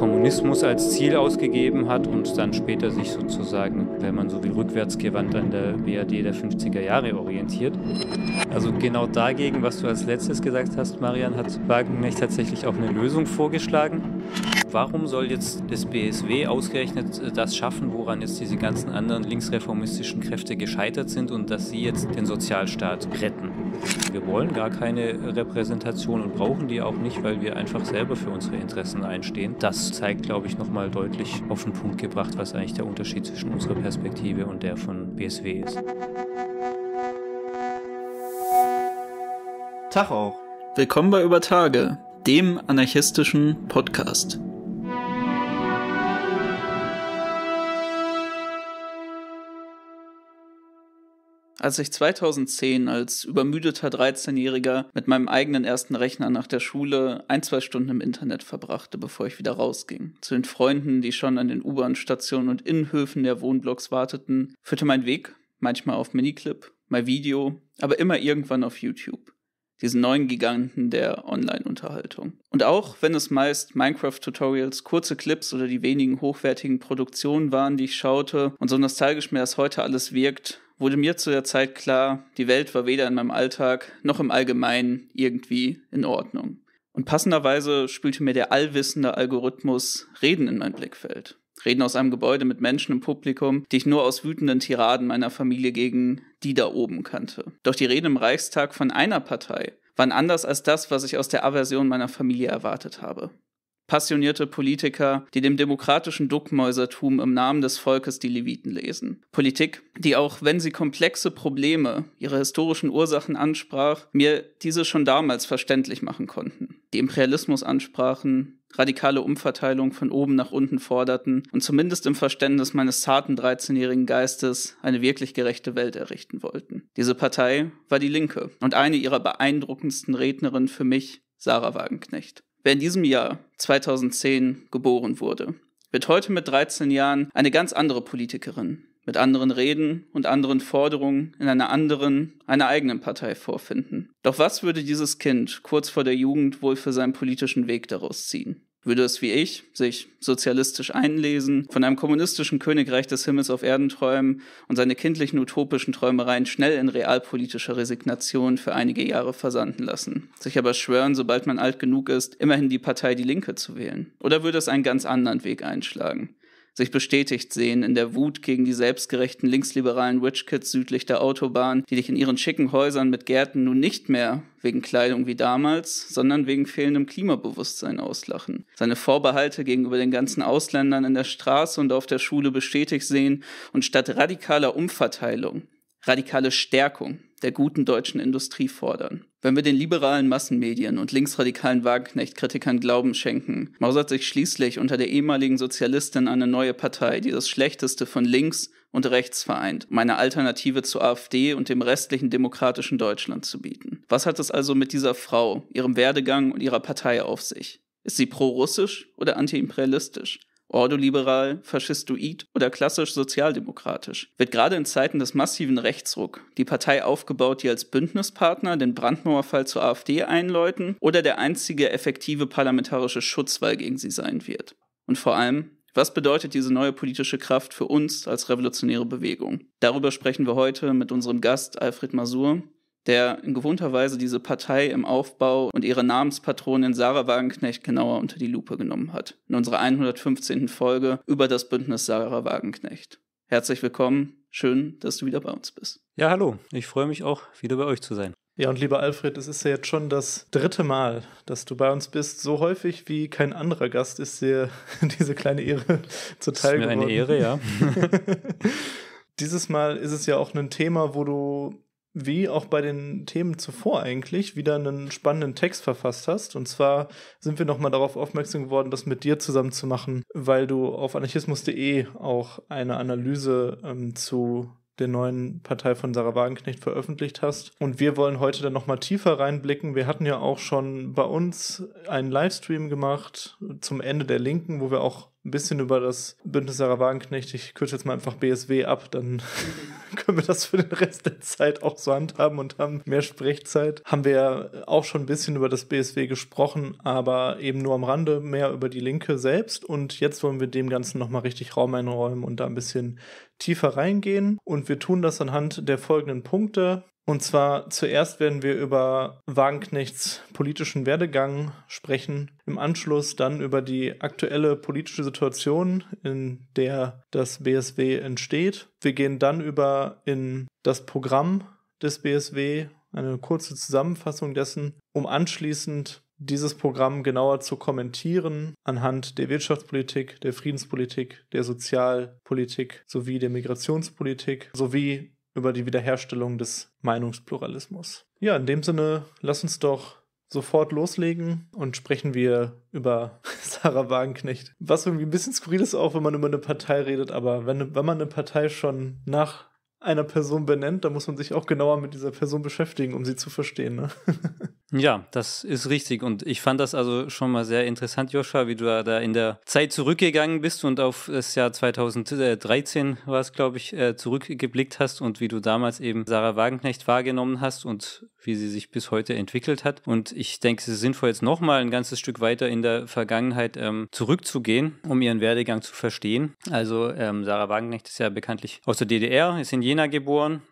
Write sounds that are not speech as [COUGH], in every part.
Kommunismus als Ziel ausgegeben hat und dann später sich sozusagen, wenn man so will, rückwärtsgewandt an der BRD der 50er Jahre orientiert. Also genau dagegen, was du als letztes gesagt hast, Marian, hat Wagenknecht tatsächlich auch eine Lösung vorgeschlagen. Warum soll jetzt das BSW ausgerechnet das schaffen, woran jetzt diese ganzen anderen linksreformistischen Kräfte gescheitert sind und dass sie jetzt den Sozialstaat retten? Wir wollen gar keine Repräsentation und brauchen die auch nicht, weil wir einfach selber für unsere Interessen einstehen. Das zeigt, glaube ich, nochmal deutlich auf den Punkt gebracht, was eigentlich der Unterschied zwischen unserer Perspektive und der von BSW ist. Tag auch. Willkommen bei Über Tage, dem anarchistischen Podcast. Als ich 2010 als übermüdeter 13-Jähriger mit meinem eigenen ersten Rechner nach der Schule ein, zwei Stunden im Internet verbrachte, bevor ich wieder rausging, zu den Freunden, die schon an den U-Bahn-Stationen und Innenhöfen der Wohnblocks warteten, führte mein Weg, manchmal auf Miniclip, mal Video, aber immer irgendwann auf YouTube diesen neuen Giganten der Online-Unterhaltung. Und auch wenn es meist Minecraft-Tutorials, kurze Clips oder die wenigen hochwertigen Produktionen waren, die ich schaute, und so nostalgisch mir das heute alles wirkt, wurde mir zu der Zeit klar, die Welt war weder in meinem Alltag noch im Allgemeinen irgendwie in Ordnung. Und passenderweise spülte mir der allwissende Algorithmus Reden in mein Blickfeld. Reden aus einem Gebäude mit Menschen im Publikum, die ich nur aus wütenden Tiraden meiner Familie gegen die da oben kannte. Doch die Reden im Reichstag von einer Partei waren anders als das, was ich aus der Aversion meiner Familie erwartet habe passionierte Politiker, die dem demokratischen Duckmäusertum im Namen des Volkes die Leviten lesen. Politik, die auch wenn sie komplexe Probleme, ihre historischen Ursachen ansprach, mir diese schon damals verständlich machen konnten. Die Imperialismus ansprachen, radikale Umverteilung von oben nach unten forderten und zumindest im Verständnis meines zarten 13-jährigen Geistes eine wirklich gerechte Welt errichten wollten. Diese Partei war die Linke und eine ihrer beeindruckendsten Rednerinnen für mich Sarah Wagenknecht. Wer in diesem Jahr 2010 geboren wurde, wird heute mit 13 Jahren eine ganz andere Politikerin, mit anderen Reden und anderen Forderungen in einer anderen, einer eigenen Partei vorfinden. Doch was würde dieses Kind kurz vor der Jugend wohl für seinen politischen Weg daraus ziehen? würde es wie ich sich sozialistisch einlesen, von einem kommunistischen Königreich des Himmels auf Erden träumen und seine kindlichen utopischen Träumereien schnell in realpolitischer Resignation für einige Jahre versanden lassen, sich aber schwören, sobald man alt genug ist, immerhin die Partei Die Linke zu wählen? Oder würde es einen ganz anderen Weg einschlagen? Sich bestätigt sehen in der Wut gegen die selbstgerechten linksliberalen Witchkids südlich der Autobahn, die dich in ihren schicken Häusern mit Gärten nun nicht mehr wegen Kleidung wie damals, sondern wegen fehlendem Klimabewusstsein auslachen. Seine Vorbehalte gegenüber den ganzen Ausländern in der Straße und auf der Schule bestätigt sehen und statt radikaler Umverteilung radikale Stärkung der guten deutschen Industrie fordern. Wenn wir den liberalen Massenmedien und linksradikalen Wagenknecht-Kritikern Glauben schenken, mausert sich schließlich unter der ehemaligen Sozialistin eine neue Partei, die das Schlechteste von links und rechts vereint, um eine Alternative zur AfD und dem restlichen demokratischen Deutschland zu bieten. Was hat es also mit dieser Frau, ihrem Werdegang und ihrer Partei auf sich? Ist sie pro-russisch oder antiimperialistisch? Ordoliberal, faschistoid oder klassisch sozialdemokratisch. Wird gerade in Zeiten des massiven Rechtsruck die Partei aufgebaut, die als Bündnispartner den Brandmauerfall zur AfD einläuten oder der einzige effektive parlamentarische Schutzwall gegen sie sein wird? Und vor allem, was bedeutet diese neue politische Kraft für uns als revolutionäre Bewegung? Darüber sprechen wir heute mit unserem Gast Alfred Masur, der in gewohnter Weise diese Partei im Aufbau und ihre Namenspatronin Sarah Wagenknecht genauer unter die Lupe genommen hat. In unserer 115. Folge über das Bündnis Sarah Wagenknecht. Herzlich willkommen, schön, dass du wieder bei uns bist. Ja, hallo, ich freue mich auch, wieder bei euch zu sein. Ja, und lieber Alfred, es ist ja jetzt schon das dritte Mal, dass du bei uns bist. So häufig wie kein anderer Gast ist dir [LAUGHS] diese kleine Ehre [LAUGHS] zuteil geworden. Das ist mir eine Ehre, ja. [LAUGHS] Dieses Mal ist es ja auch ein Thema, wo du wie auch bei den Themen zuvor eigentlich wieder einen spannenden Text verfasst hast. Und zwar sind wir nochmal darauf aufmerksam geworden, das mit dir zusammen zu machen, weil du auf anarchismus.de auch eine Analyse ähm, zu der neuen Partei von Sarah Wagenknecht veröffentlicht hast. Und wir wollen heute dann nochmal tiefer reinblicken. Wir hatten ja auch schon bei uns einen Livestream gemacht zum Ende der Linken, wo wir auch ein bisschen über das Bündnis Sarah Wagenknecht, ich kürze jetzt mal einfach BSW ab, dann [LAUGHS] können wir das für den Rest der Zeit auch so handhaben und haben mehr Sprechzeit. Haben wir auch schon ein bisschen über das BSW gesprochen, aber eben nur am Rande, mehr über die Linke selbst. Und jetzt wollen wir dem Ganzen nochmal richtig Raum einräumen und da ein bisschen tiefer reingehen. Und wir tun das anhand der folgenden Punkte. Und zwar zuerst werden wir über Wagenknechts politischen Werdegang sprechen, im Anschluss dann über die aktuelle politische Situation, in der das BSW entsteht. Wir gehen dann über in das Programm des BSW, eine kurze Zusammenfassung dessen, um anschließend dieses Programm genauer zu kommentieren anhand der Wirtschaftspolitik, der Friedenspolitik, der Sozialpolitik sowie der Migrationspolitik sowie über die Wiederherstellung des Meinungspluralismus. Ja, in dem Sinne, lass uns doch sofort loslegen und sprechen wir über [LAUGHS] Sarah Wagenknecht. Was irgendwie ein bisschen skurril ist auch, wenn man über eine Partei redet, aber wenn, wenn man eine Partei schon nach einer Person benennt, dann muss man sich auch genauer mit dieser Person beschäftigen, um sie zu verstehen. Ne? [LAUGHS] Ja, das ist richtig. Und ich fand das also schon mal sehr interessant, Joshua, wie du da in der Zeit zurückgegangen bist und auf das Jahr 2013 war es, glaube ich, äh, zurückgeblickt hast und wie du damals eben Sarah Wagenknecht wahrgenommen hast und wie sie sich bis heute entwickelt hat. Und ich denke, es ist sinnvoll, jetzt nochmal ein ganzes Stück weiter in der Vergangenheit ähm, zurückzugehen, um ihren Werdegang zu verstehen. Also ähm, Sarah Wagenknecht ist ja bekanntlich aus der DDR, ist in Jena geboren,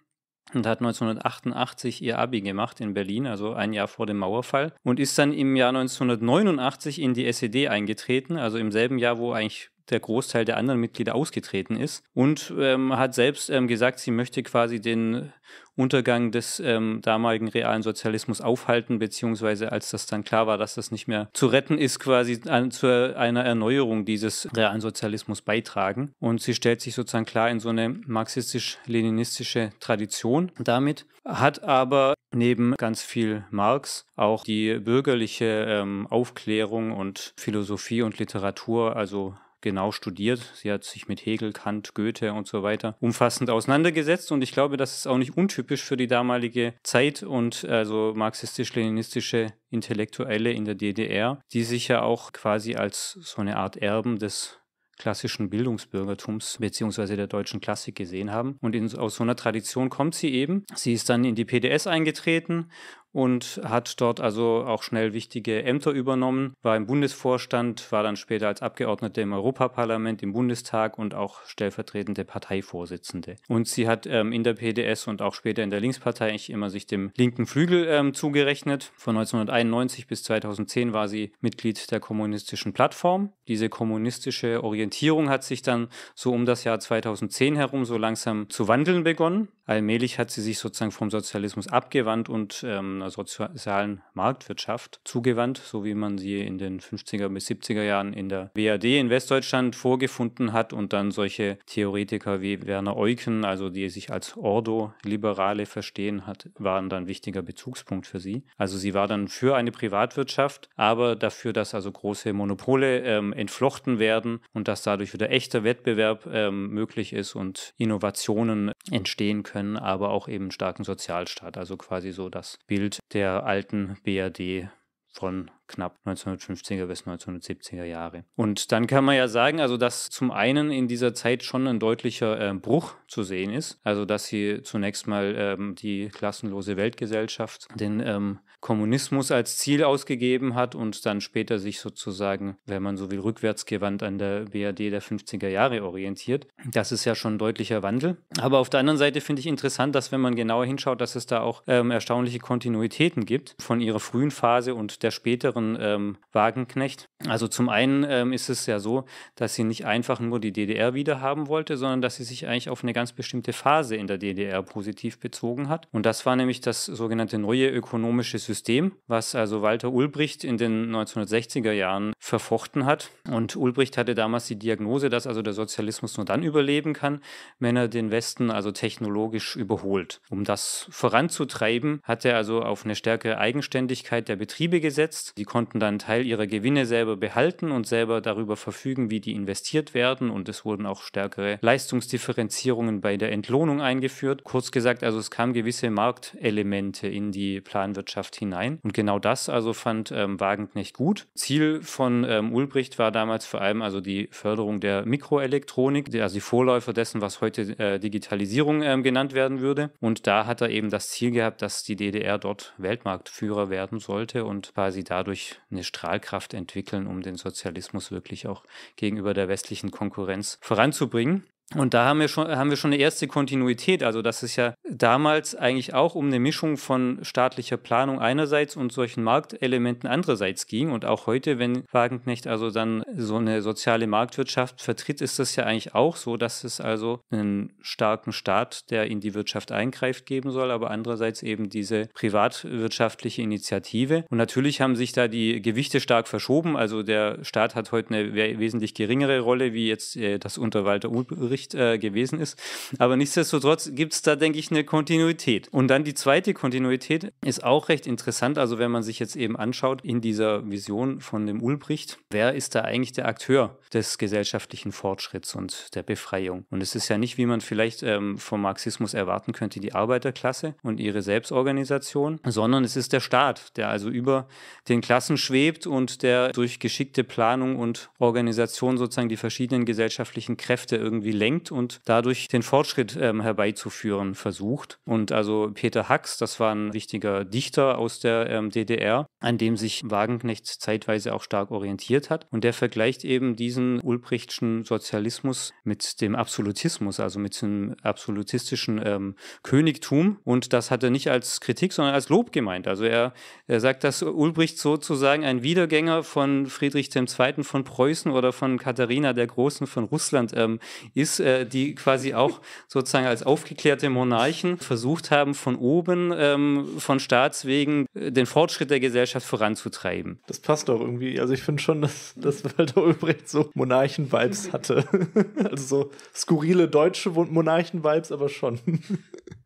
und hat 1988 ihr Abi gemacht in Berlin, also ein Jahr vor dem Mauerfall, und ist dann im Jahr 1989 in die SED eingetreten, also im selben Jahr, wo eigentlich der Großteil der anderen Mitglieder ausgetreten ist und ähm, hat selbst ähm, gesagt, sie möchte quasi den Untergang des ähm, damaligen realen Sozialismus aufhalten, beziehungsweise als das dann klar war, dass das nicht mehr zu retten ist, quasi an, zu einer Erneuerung dieses realen Sozialismus beitragen. Und sie stellt sich sozusagen klar in so eine marxistisch-leninistische Tradition damit, hat aber neben ganz viel Marx auch die bürgerliche ähm, Aufklärung und Philosophie und Literatur, also genau studiert. Sie hat sich mit Hegel, Kant, Goethe und so weiter umfassend auseinandergesetzt und ich glaube, das ist auch nicht untypisch für die damalige Zeit und also marxistisch-leninistische Intellektuelle in der DDR, die sich ja auch quasi als so eine Art Erben des klassischen Bildungsbürgertums beziehungsweise der deutschen Klassik gesehen haben. Und in, aus so einer Tradition kommt sie eben. Sie ist dann in die PDS eingetreten und hat dort also auch schnell wichtige Ämter übernommen, war im Bundesvorstand, war dann später als Abgeordnete im Europaparlament, im Bundestag und auch stellvertretende Parteivorsitzende. Und sie hat ähm, in der PDS und auch später in der Linkspartei eigentlich immer sich dem linken Flügel ähm, zugerechnet. Von 1991 bis 2010 war sie Mitglied der kommunistischen Plattform. Diese kommunistische Orientierung hat sich dann so um das Jahr 2010 herum so langsam zu wandeln begonnen. Allmählich hat sie sich sozusagen vom Sozialismus abgewandt und ähm, einer sozialen Marktwirtschaft zugewandt, so wie man sie in den 50er bis 70er Jahren in der WAD in Westdeutschland vorgefunden hat und dann solche Theoretiker wie Werner Eucken, also die sich als Ordo-Liberale verstehen hat, waren dann wichtiger Bezugspunkt für sie. Also sie war dann für eine Privatwirtschaft, aber dafür, dass also große Monopole ähm, entflochten werden und dass dadurch wieder echter Wettbewerb ähm, möglich ist und Innovationen entstehen können können, aber auch eben starken Sozialstaat, also quasi so das Bild der alten BRD von knapp 1950er bis 1970er Jahre. Und dann kann man ja sagen, also dass zum einen in dieser Zeit schon ein deutlicher äh, Bruch zu sehen ist, also dass sie zunächst mal ähm, die klassenlose Weltgesellschaft, den ähm, Kommunismus als Ziel ausgegeben hat und dann später sich sozusagen, wenn man so will, rückwärtsgewandt an der BRD der 50er Jahre orientiert. Das ist ja schon ein deutlicher Wandel. Aber auf der anderen Seite finde ich interessant, dass wenn man genauer hinschaut, dass es da auch ähm, erstaunliche Kontinuitäten gibt von ihrer frühen Phase und der späteren älteren ähm, Wagenknecht. Also zum einen ähm, ist es ja so, dass sie nicht einfach nur die DDR wiederhaben wollte, sondern dass sie sich eigentlich auf eine ganz bestimmte Phase in der DDR positiv bezogen hat. Und das war nämlich das sogenannte neue ökonomische System, was also Walter Ulbricht in den 1960er Jahren verfochten hat. Und Ulbricht hatte damals die Diagnose, dass also der Sozialismus nur dann überleben kann, wenn er den Westen also technologisch überholt. Um das voranzutreiben, hat er also auf eine stärkere Eigenständigkeit der Betriebe gesetzt. Die konnten dann Teil ihrer Gewinne selber behalten und selber darüber verfügen, wie die investiert werden. Und es wurden auch stärkere Leistungsdifferenzierungen bei der Entlohnung eingeführt. Kurz gesagt, also es kamen gewisse Marktelemente in die Planwirtschaft hinein. Und genau das also fand ähm, Wagenknecht gut. Ziel von ähm, Ulbricht war damals vor allem also die Förderung der Mikroelektronik, also die Vorläufer dessen, was heute äh, Digitalisierung ähm, genannt werden würde. Und da hat er eben das Ziel gehabt, dass die DDR dort Weltmarktführer werden sollte und quasi dadurch eine Strahlkraft entwickeln, um den Sozialismus wirklich auch gegenüber der westlichen Konkurrenz voranzubringen. Und da haben wir schon, haben wir schon eine erste Kontinuität. Also, dass es ja damals eigentlich auch um eine Mischung von staatlicher Planung einerseits und solchen Marktelementen andererseits ging. Und auch heute, wenn Wagenknecht also dann so eine soziale Marktwirtschaft vertritt, ist das ja eigentlich auch so, dass es also einen starken Staat, der in die Wirtschaft eingreift, geben soll, aber andererseits eben diese privatwirtschaftliche Initiative. Und natürlich haben sich da die Gewichte stark verschoben. Also, der Staat hat heute eine wesentlich geringere Rolle, wie jetzt äh, das unter Walter Ulbricht Bericht äh, gewesen ist. Aber nichtsdestotrotz gibt es da, denke ich, eine Kontinuität. Und dann die zweite Kontinuität ist auch recht interessant. Also wenn man sich jetzt eben anschaut in dieser Vision von dem Ulbricht, wer ist da eigentlich der Akteur des gesellschaftlichen Fortschritts und der Befreiung? Und es ist ja nicht, wie man vielleicht ähm, vom Marxismus erwarten könnte, die Arbeiterklasse und ihre Selbstorganisation, sondern es ist der Staat, der also über den Klassen schwebt und der durch geschickte Planung und Organisation sozusagen die verschiedenen gesellschaftlichen Kräfte irgendwie lenkt lenkt und dadurch den Fortschritt ähm, herbeizuführen versucht. Und also Peter Hacks, das war ein wichtiger Dichter aus der ähm, DDR, an dem sich Wagenknecht zeitweise auch stark orientiert hat. Und der vergleicht eben diesen Ulbrichtschen Sozialismus mit dem Absolutismus, also mit dem absolutistischen ähm, Königtum. Und das hat er nicht als Kritik, sondern als Lob gemeint. Also er, er sagt, dass Ulbricht sozusagen ein Wiedergänger von Friedrich II. von Preußen oder von Katharina der Großen von Russland ähm, ist äh, die quasi auch sozusagen als aufgeklärte Monarchen versucht haben, von oben, ähm, von Staatswegen, äh, den Fortschritt der Gesellschaft voranzutreiben. Das passt doch irgendwie. Also ich finde schon, dass, dass Walter Ulbricht so Monarchen-Vibes hatte. [LAUGHS] also so skurrile deutsche Monarchen-Vibes, aber schon. [LAUGHS]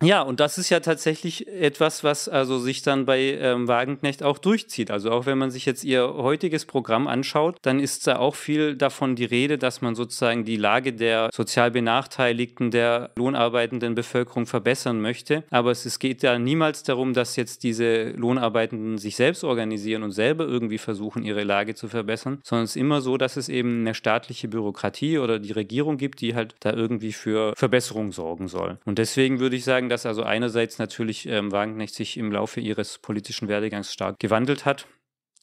Ja, und das ist ja tatsächlich etwas, was also sich dann bei ähm, Wagenknecht auch durchzieht. Also auch wenn man sich jetzt ihr heutiges Programm anschaut, dann ist da auch viel davon die Rede, dass man sozusagen die Lage der sozial Benachteiligten, der lohnarbeitenden Bevölkerung verbessern möchte. Aber es, geht ja niemals darum, dass jetzt diese Lohnarbeitenden sich selbst organisieren und selber irgendwie versuchen, ihre Lage zu verbessern, sondern es ist immer so, dass es eben eine staatliche Bürokratie oder die Regierung gibt, die halt da irgendwie für Verbesserung sorgen soll. Und deswegen würde ich sagen, dass also einerseits natürlich ähm, Wagenknecht sich im Laufe ihres politischen Werdegangs stark gewandelt hat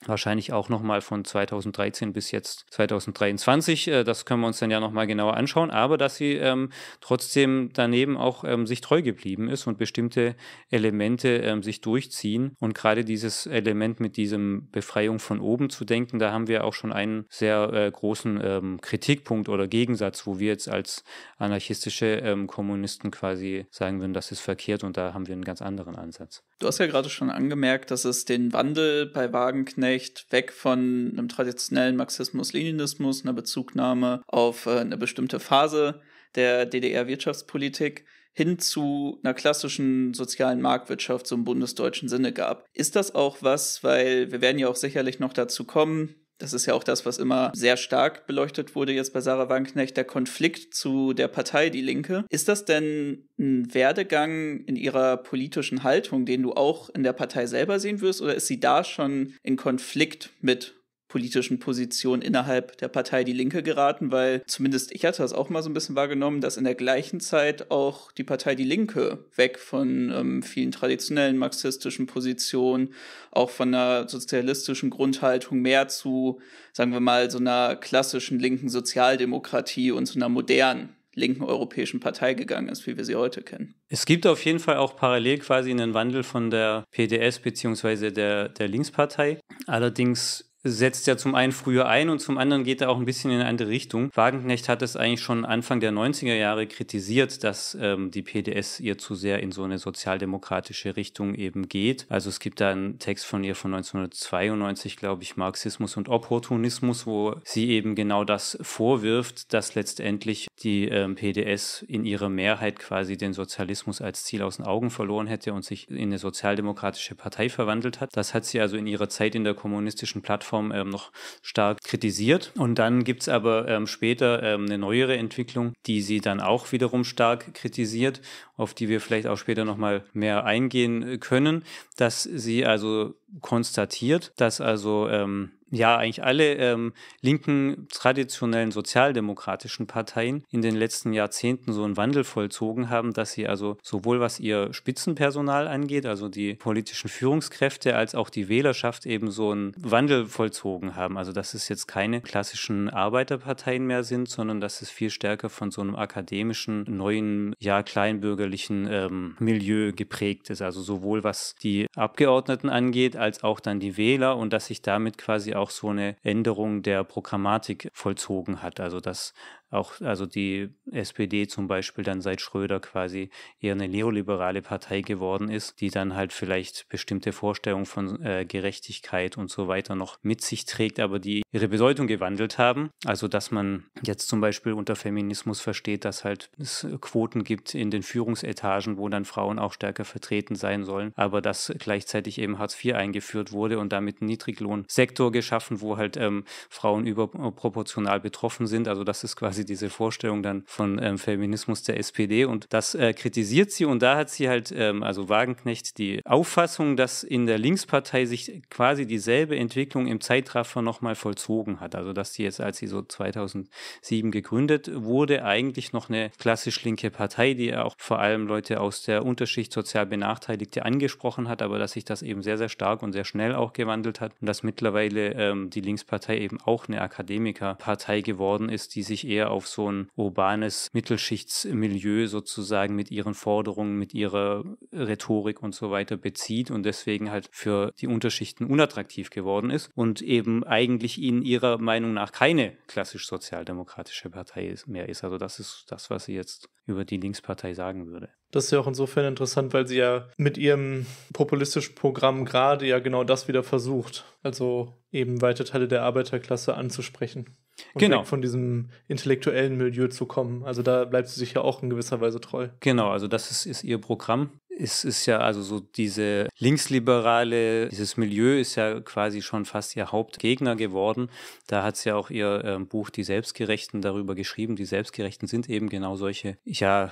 Wahrscheinlich auch nochmal von 2013 bis jetzt 2023. Äh, das können wir uns dann ja nochmal genauer anschauen. Aber dass sie ähm, trotzdem daneben auch ähm, sich treu geblieben ist und bestimmte Elemente ähm, sich durchziehen. Und gerade dieses Element mit diesem Befreiung von oben zu denken, da haben wir auch schon einen sehr äh, großen ähm, Kritikpunkt oder Gegensatz, wo wir jetzt als anarchistische ähm, Kommunisten quasi sagen würden, das ist verkehrt und da haben wir einen ganz anderen Ansatz. Du hast ja gerade schon angemerkt, dass es den Wandel bei Wagenknecht weg von einem traditionellen Marxismus-Leninismus, einer Bezugnahme auf äh, eine bestimmte Phase der DDR-Wirtschaftspolitik hin zu einer klassischen sozialen Marktwirtschaft so im bundesdeutschen Sinne gab. Ist das auch was, weil wir werden ja auch sicherlich noch dazu kommen, das ist ja auch das, was immer sehr stark beleuchtet wurde jetzt bei Sarah Wagenknecht, der Konflikt zu der Partei Die Linke. Ist das denn ein Werdegang in ihrer politischen Haltung, den du auch in der Partei selber sehen wirst, oder ist sie da schon in Konflikt mit politischen Position innerhalb der Partei Die Linke geraten, weil zumindest ich hatte das auch mal so ein bisschen wahrgenommen, dass in der gleichen Zeit auch die Partei Die Linke weg von ähm, vielen traditionellen marxistischen Positionen, auch von einer sozialistischen Grundhaltung mehr zu, sagen wir mal, so einer klassischen linken Sozialdemokratie und so einer modernen linken europäischen Partei gegangen ist, wie wir sie heute kennen. Es gibt auf jeden Fall auch parallel quasi einen Wandel von der PDS bzw. Der, der Linkspartei. Allerdings setzt ja zum einen früher ein und zum anderen geht er auch ein bisschen in eine andere Richtung. Wagenknecht hat es eigentlich schon Anfang der 90er Jahre kritisiert, dass ähm, die PDS ihr zu sehr in so eine sozialdemokratische Richtung eben geht. Also es gibt da einen Text von ihr von 1992, glaube ich, Marxismus und Opportunismus, wo sie eben genau das vorwirft, dass letztendlich die ähm, PDS in ihrer Mehrheit quasi den Sozialismus als Ziel aus den Augen verloren hätte und sich in eine sozialdemokratische Partei verwandelt hat. Das hat sie also in ihrer Zeit in der kommunistischen Plattform ähm, noch stark kritisiert. Und dann gibt es aber ähm, später ähm, eine neuere Entwicklung, die sie dann auch wiederum stark kritisiert, auf die wir vielleicht auch später nochmal mehr eingehen können, dass sie also konstatiert, dass also ähm, ja eigentlich alle ähm, linken traditionellen sozialdemokratischen Parteien in den letzten Jahrzehnten so einen Wandel vollzogen haben, dass sie also sowohl was ihr Spitzenpersonal angeht, also die politischen Führungskräfte, als auch die Wählerschaft eben so einen Wandel vollzogen haben. Also dass es jetzt keine klassischen Arbeiterparteien mehr sind, sondern dass es viel stärker von so einem akademischen, neuen, ja kleinbürgerlichen ähm, Milieu geprägt ist. Also sowohl was die Abgeordneten angeht, als auch dann die Wähler und dass sich damit quasi auch so eine Änderung der Programmatik vollzogen hat. Also dass auch also die SPD zum Beispiel dann seit Schröder quasi eher eine neoliberale Partei geworden ist, die dann halt vielleicht bestimmte Vorstellungen von äh, Gerechtigkeit und so weiter noch mit sich trägt, aber die ihre Bedeutung gewandelt haben. Also dass man jetzt zum Beispiel unter Feminismus versteht, dass halt es Quoten gibt in den Führungsetagen, wo dann Frauen auch stärker vertreten sein sollen, aber dass gleichzeitig eben Hartz IV eingeführt wurde und damit ein Niedriglohnsektor geschaffen, wo halt ähm, Frauen überproportional betroffen sind. Also das ist quasi quasi diese Vorstellung dann von ähm, Feminismus der SPD und das äh, kritisiert sie und da hat sie halt, ähm, also Wagenknecht, die Auffassung, dass in der Linkspartei sich quasi dieselbe Entwicklung im Zeitraffer nochmal vollzogen hat. Also dass sie jetzt, als sie so 2007 gegründet wurde, eigentlich noch eine klassisch linke Partei, die auch vor allem Leute aus der Unterschicht sozial Benachteiligte angesprochen hat, aber dass sich das eben sehr, sehr stark und sehr schnell auch gewandelt hat und dass mittlerweile ähm, die Linkspartei eben auch eine Akademikerpartei geworden ist, die sich eher auf so ein urbanes Mittelschichtsmilieu sozusagen mit ihren Forderungen, mit ihrer Rhetorik und so weiter bezieht und deswegen halt für die Unterschichten unattraktiv geworden ist und eben eigentlich in ihrer Meinung nach keine klassisch sozialdemokratische Partei mehr ist. Also das ist das, was sie jetzt über die Linkspartei sagen würde. Das ist ja auch insofern interessant, weil sie ja mit ihrem populistischen Programm gerade ja genau das wieder versucht. Also eben weite Teile der Arbeiterklasse anzusprechen. Und genau. von diesem intellektuellen Milieu zu kommen. Also da bleibt sie sich ja auch in gewisser Weise treu. Genau, also das ist, ist ihr Programm. Es ist ja also so diese linksliberale, dieses Milieu ist ja quasi schon fast ihr Hauptgegner geworden. Da hat sie ja auch ihr äh, Buch Die Selbstgerechten darüber geschrieben. Die Selbstgerechten sind eben genau solche, ja,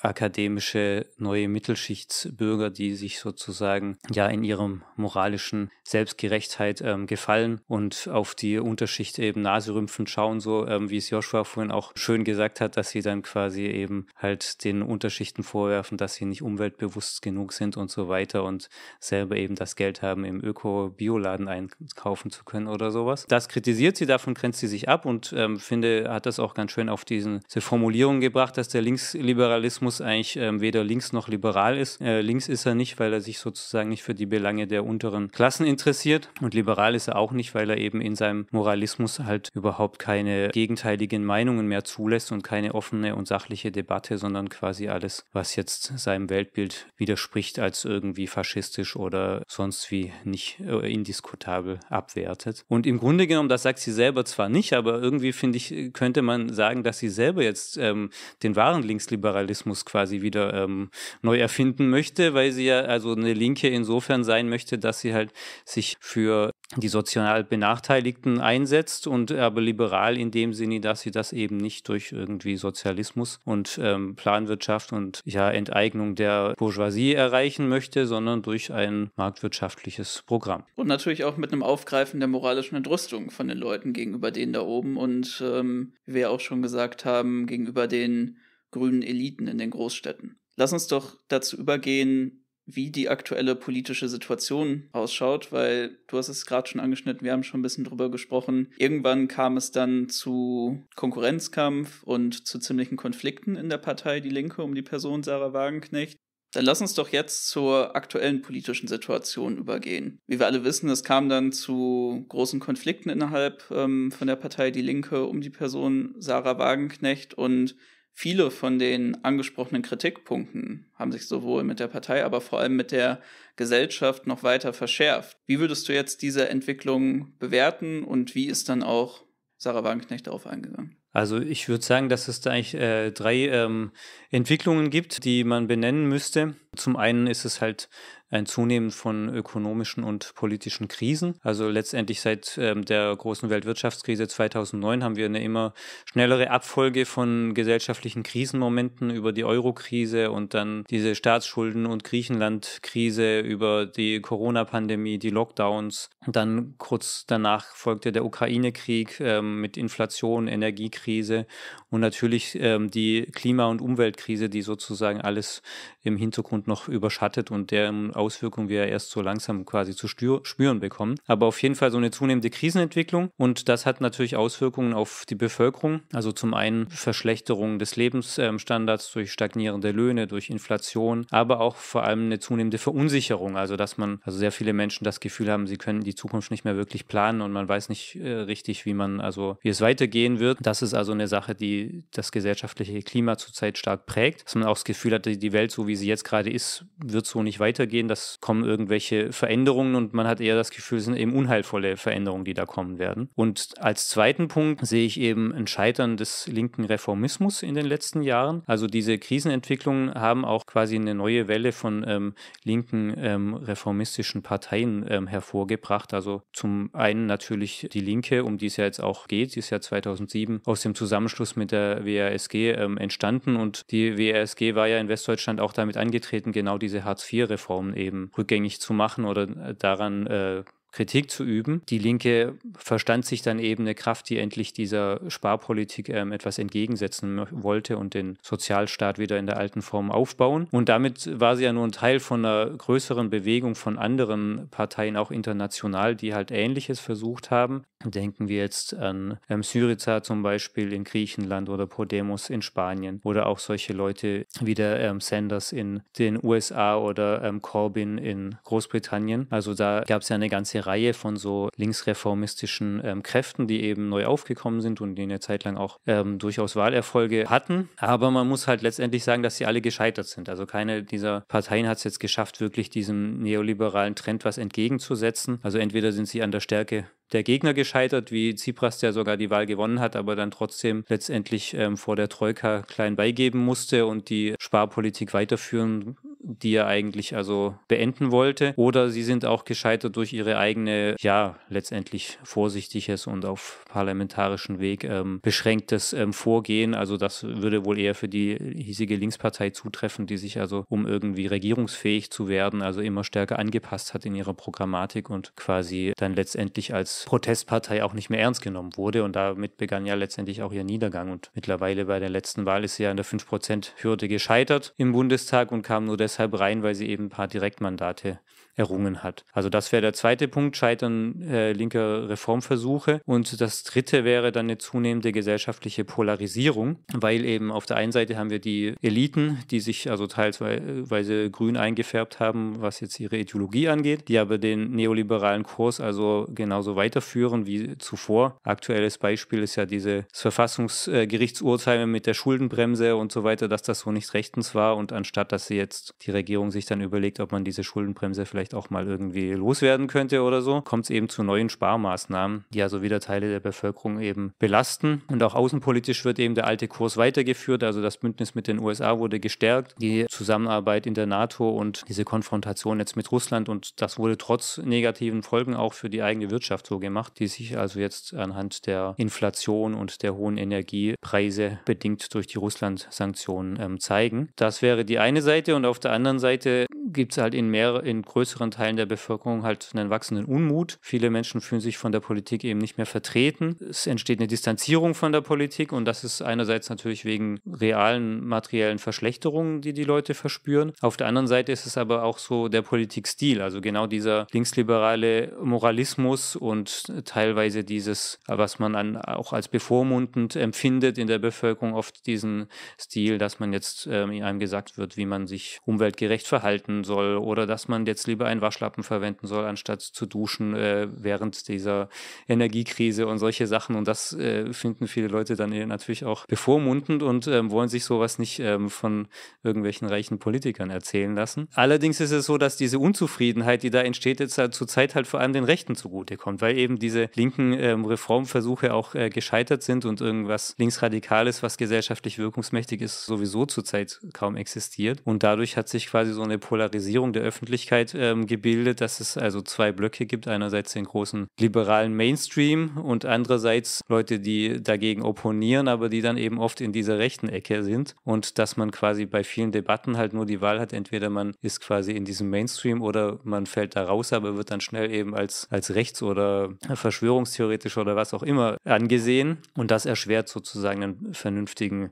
akademische neue Mittelschichtsbürger, die sich sozusagen ja in ihrem moralischen Selbstgerechtheit ähm, gefallen und auf die Unterschicht eben naserümpfend schauen, so ähm, wie es Joshua vorhin auch schön gesagt hat, dass sie dann quasi eben halt den Unterschichten vorwerfen, dass sie nicht umweltbewusst genug sind und so weiter und selber eben das Geld haben, im Öko-Bioladen einkaufen zu können oder sowas. Das kritisiert sie, davon grenzt sie sich ab und ähm, finde, hat das auch ganz schön auf diese Formulierung gebracht, dass der Linksliberalismus Sozialismus eigentlich ähm, weder links noch liberal ist. Äh, links ist er nicht, weil er sich sozusagen nicht für die Belange der unteren Klassen interessiert. Und liberal ist er auch nicht, weil er eben in seinem Moralismus halt überhaupt keine gegenteiligen Meinungen mehr zulässt und keine offene und sachliche Debatte, sondern quasi alles, was jetzt seinem Weltbild widerspricht, als irgendwie faschistisch oder sonst wie nicht äh, indiskutabel abwertet. Und im Grunde genommen, das sagt sie selber zwar nicht, aber irgendwie finde ich, könnte man sagen, dass sie selber jetzt ähm, den wahren Linksliberalismus Feminismus quasi wieder ähm, neu erfinden möchte, weil sie ja also eine Linke insofern sein möchte, dass sie halt sich für die sozial Benachteiligten einsetzt und aber liberal in dem Sinne, dass sie das eben nicht durch irgendwie Sozialismus und ähm, Planwirtschaft und ja Enteignung der Bourgeoisie erreichen möchte, sondern durch ein marktwirtschaftliches Programm. Und natürlich auch mit einem Aufgreifen der moralischen Entrüstung von den Leuten gegenüber denen da oben und ähm, wie wir auch schon gesagt haben, gegenüber den grünen Eliten in den Großstädten. Lass uns doch dazu übergehen, wie die aktuelle politische Situation ausschaut, weil du hast es gerade schon angeschnitten, wir haben schon ein bisschen drüber gesprochen. Irgendwann kam es dann zu Konkurrenzkampf und zu ziemlichen Konflikten in der Partei Die Linke um die Person Sarah Wagenknecht. Dann lass uns doch jetzt zur aktuellen politischen Situation übergehen. Wie wir alle wissen, es kam dann zu großen Konflikten innerhalb ähm, von der Partei Die Linke um die Person Sarah Wagenknecht und viele von den angesprochenen Kritikpunkten haben sich sowohl mit der Partei, aber vor allem mit der Gesellschaft noch weiter verschärft. Wie würdest du jetzt diese Entwicklung bewerten und wie ist dann auch Sarah Wagenknecht darauf eingegangen? Also ich würde sagen, dass es da eigentlich äh, drei ähm, Entwicklungen gibt, die man benennen müsste. Zum einen ist es halt ein Zunehmen von ökonomischen und politischen Krisen. Also letztendlich seit ähm, der großen Weltwirtschaftskrise 2009 haben wir eine immer schnellere Abfolge von gesellschaftlichen Krisenmomenten über die Euro-Krise und dann diese Staatsschulden- und Griechenland-Krise über die Corona-Pandemie, die Lockdowns. Dann kurz danach folgte der Ukraine-Krieg ähm, mit Inflation, Energiekrise und natürlich ähm, die Klima- und Umweltkrise, die sozusagen alles im Hintergrund noch überschattet und deren Auswirkungen wir erst so langsam quasi zu spüren bekommen. Aber auf jeden Fall so eine zunehmende Krisenentwicklung und das hat natürlich Auswirkungen auf die Bevölkerung. Also zum einen Verschlechterung des Lebensstandards durch stagnierende Löhne, durch Inflation, aber auch vor allem eine zunehmende Verunsicherung. Also dass man, also sehr viele Menschen das Gefühl haben, sie können die Zukunft nicht mehr wirklich planen und man weiß nicht äh, richtig, wie man, also wie es weitergehen wird. Das ist also eine Sache, die das gesellschaftliche Klima zurzeit stark prägt. Dass man auch das Gefühl hat, die Welt, so wie sie jetzt gerade ist, wird so nicht weitergehen dass kommen irgendwelche Veränderungen und man hat eher das Gefühl, es sind eben unheilvolle Veränderungen, die da kommen werden. Und als zweiten Punkt sehe ich eben ein Scheitern des linken Reformismus in den letzten Jahren. Also diese Krisenentwicklungen haben auch quasi eine neue Welle von ähm, linken ähm, reformistischen Parteien ähm, hervorgebracht. Also zum einen natürlich die Linke, um die es ja jetzt auch geht. Die ist ja 2007 aus dem Zusammenschluss mit der WASG ähm, entstanden und die WASG war ja in Westdeutschland auch damit angetreten, genau diese Hartz-IV-Reformen eben rückgängig zu machen oder äh, daran äh, Kritik zu üben. Die Linke verstand sich dann eben eine Kraft, die endlich dieser Sparpolitik ähm, etwas entgegensetzen wollte und den Sozialstaat wieder in der alten Form aufbauen. Und damit war sie ja nur ein Teil von einer größeren Bewegung von anderen Parteien, auch international, die halt Ähnliches versucht haben. Denken wir jetzt an ähm, Syriza zum Beispiel in Griechenland oder Podemos in Spanien oder auch solche Leute wie der ähm, Sanders in den USA oder ähm, Corbyn in Großbritannien. Also da gab es ja eine ganze Reihe von so linksreformistischen ähm, Kräften, die eben neu aufgekommen sind und die eine Zeit lang auch ähm, durchaus Wahlerfolge hatten. Aber man muss halt letztendlich sagen, dass sie alle gescheitert sind. Also keine dieser Parteien hat es jetzt geschafft, wirklich diesem neoliberalen Trend was entgegenzusetzen. Also entweder sind sie an der Stärke der Gegner gescheitert, wie Tsipras, der sogar die Wahl gewonnen hat, aber dann trotzdem letztendlich ähm, vor der Troika klein beigeben musste und die Sparpolitik weiterführen, die er eigentlich also beenden wollte. Oder sie sind auch gescheitert durch ihre eigene, ja, letztendlich vorsichtiges und auf parlamentarischen Weg ähm, beschränktes ähm, Vorgehen. Also das würde wohl eher für die hiesige Linkspartei zutreffen, die sich also, um irgendwie regierungsfähig zu werden, also immer stärker angepasst hat in ihrer Programmatik und quasi dann letztendlich als Protestpartei auch nicht mehr ernst genommen wurde. Und damit begann ja letztendlich auch ihr Niedergang. Und mittlerweile bei der letzten Wahl ist sie ja an der 5%-Hürde gescheitert im Bundestag und kam nur deshalb rein, weil sie eben ein paar Direktmandate errungen hat. Also das wäre der zweite Punkt, Scheitern äh, linker Reformversuche. Und das dritte wäre dann eine zunehmende gesellschaftliche Polarisierung, weil eben auf der einen Seite haben wir die Eliten, die sich also teilweise grün eingefärbt haben, was jetzt ihre Ideologie angeht, die aber den neoliberalen Kurs also genauso weiterführen wie zuvor. Aktuelles Beispiel ist ja dieses Verfassungsgerichtsurteil mit der Schuldenbremse und so weiter, dass das so nicht rechtens war und anstatt, dass sie jetzt die Regierung sich dann überlegt, ob man diese Schuldenbremse vielleicht vielleicht auch mal irgendwie loswerden könnte oder so, kommt es eben zu neuen Sparmaßnahmen, die also wieder Teile der Bevölkerung eben belasten. Und auch außenpolitisch wird eben der alte Kurs weitergeführt. Also das Bündnis mit den USA wurde gestärkt, die Zusammenarbeit in der NATO und diese Konfrontation jetzt mit Russland. Und das wurde trotz negativen Folgen auch für die eigene Wirtschaft so gemacht, die sich also jetzt anhand der Inflation und der hohen Energiepreise bedingt durch die Russland-Sanktionen ähm, zeigen. Das wäre die eine Seite. Und auf der anderen Seite gibt es halt in mehr, in größeren weiteren Teilen der Bevölkerung halt einen wachsenden Unmut. Viele Menschen fühlen sich von der Politik eben nicht mehr vertreten. Es entsteht eine Distanzierung von der Politik und das ist einerseits natürlich wegen realen materiellen Verschlechterungen, die die Leute verspüren. Auf der anderen Seite ist es aber auch so der Politikstil, also genau dieser linksliberale Moralismus und teilweise dieses, was man an, auch als bevormundend empfindet in der Bevölkerung, oft diesen Stil, dass man jetzt ähm, einem gesagt wird, wie man sich umweltgerecht verhalten soll oder dass man jetzt lieber einen Waschlappen verwenden soll, anstatt zu duschen äh, während dieser Energiekrise und solche Sachen. Und das äh, finden viele Leute dann natürlich auch bevormundend und ähm, wollen sich sowas nicht ähm, von irgendwelchen reichen Politikern erzählen lassen. Allerdings ist es so, dass diese Unzufriedenheit, die da entsteht, jetzt halt zurzeit halt vor allem den Rechten zugutekommt, weil eben diese linken ähm, Reformversuche auch äh, gescheitert sind und irgendwas Linksradikales, was gesellschaftlich wirkungsmächtig ist, sowieso zurzeit kaum existiert. Und dadurch hat sich quasi so eine Polarisierung der Öffentlichkeit ähm, gebildet, dass es also zwei Blöcke gibt. Einerseits den großen liberalen Mainstream und andererseits Leute, die dagegen opponieren, aber die dann eben oft in dieser rechten Ecke sind. Und dass man quasi bei vielen Debatten halt nur die Wahl hat, entweder man ist quasi in diesem Mainstream oder man fällt da raus, aber wird dann schnell eben als, als rechts- oder verschwörungstheoretisch oder was auch immer angesehen. Und das erschwert sozusagen einen vernünftigen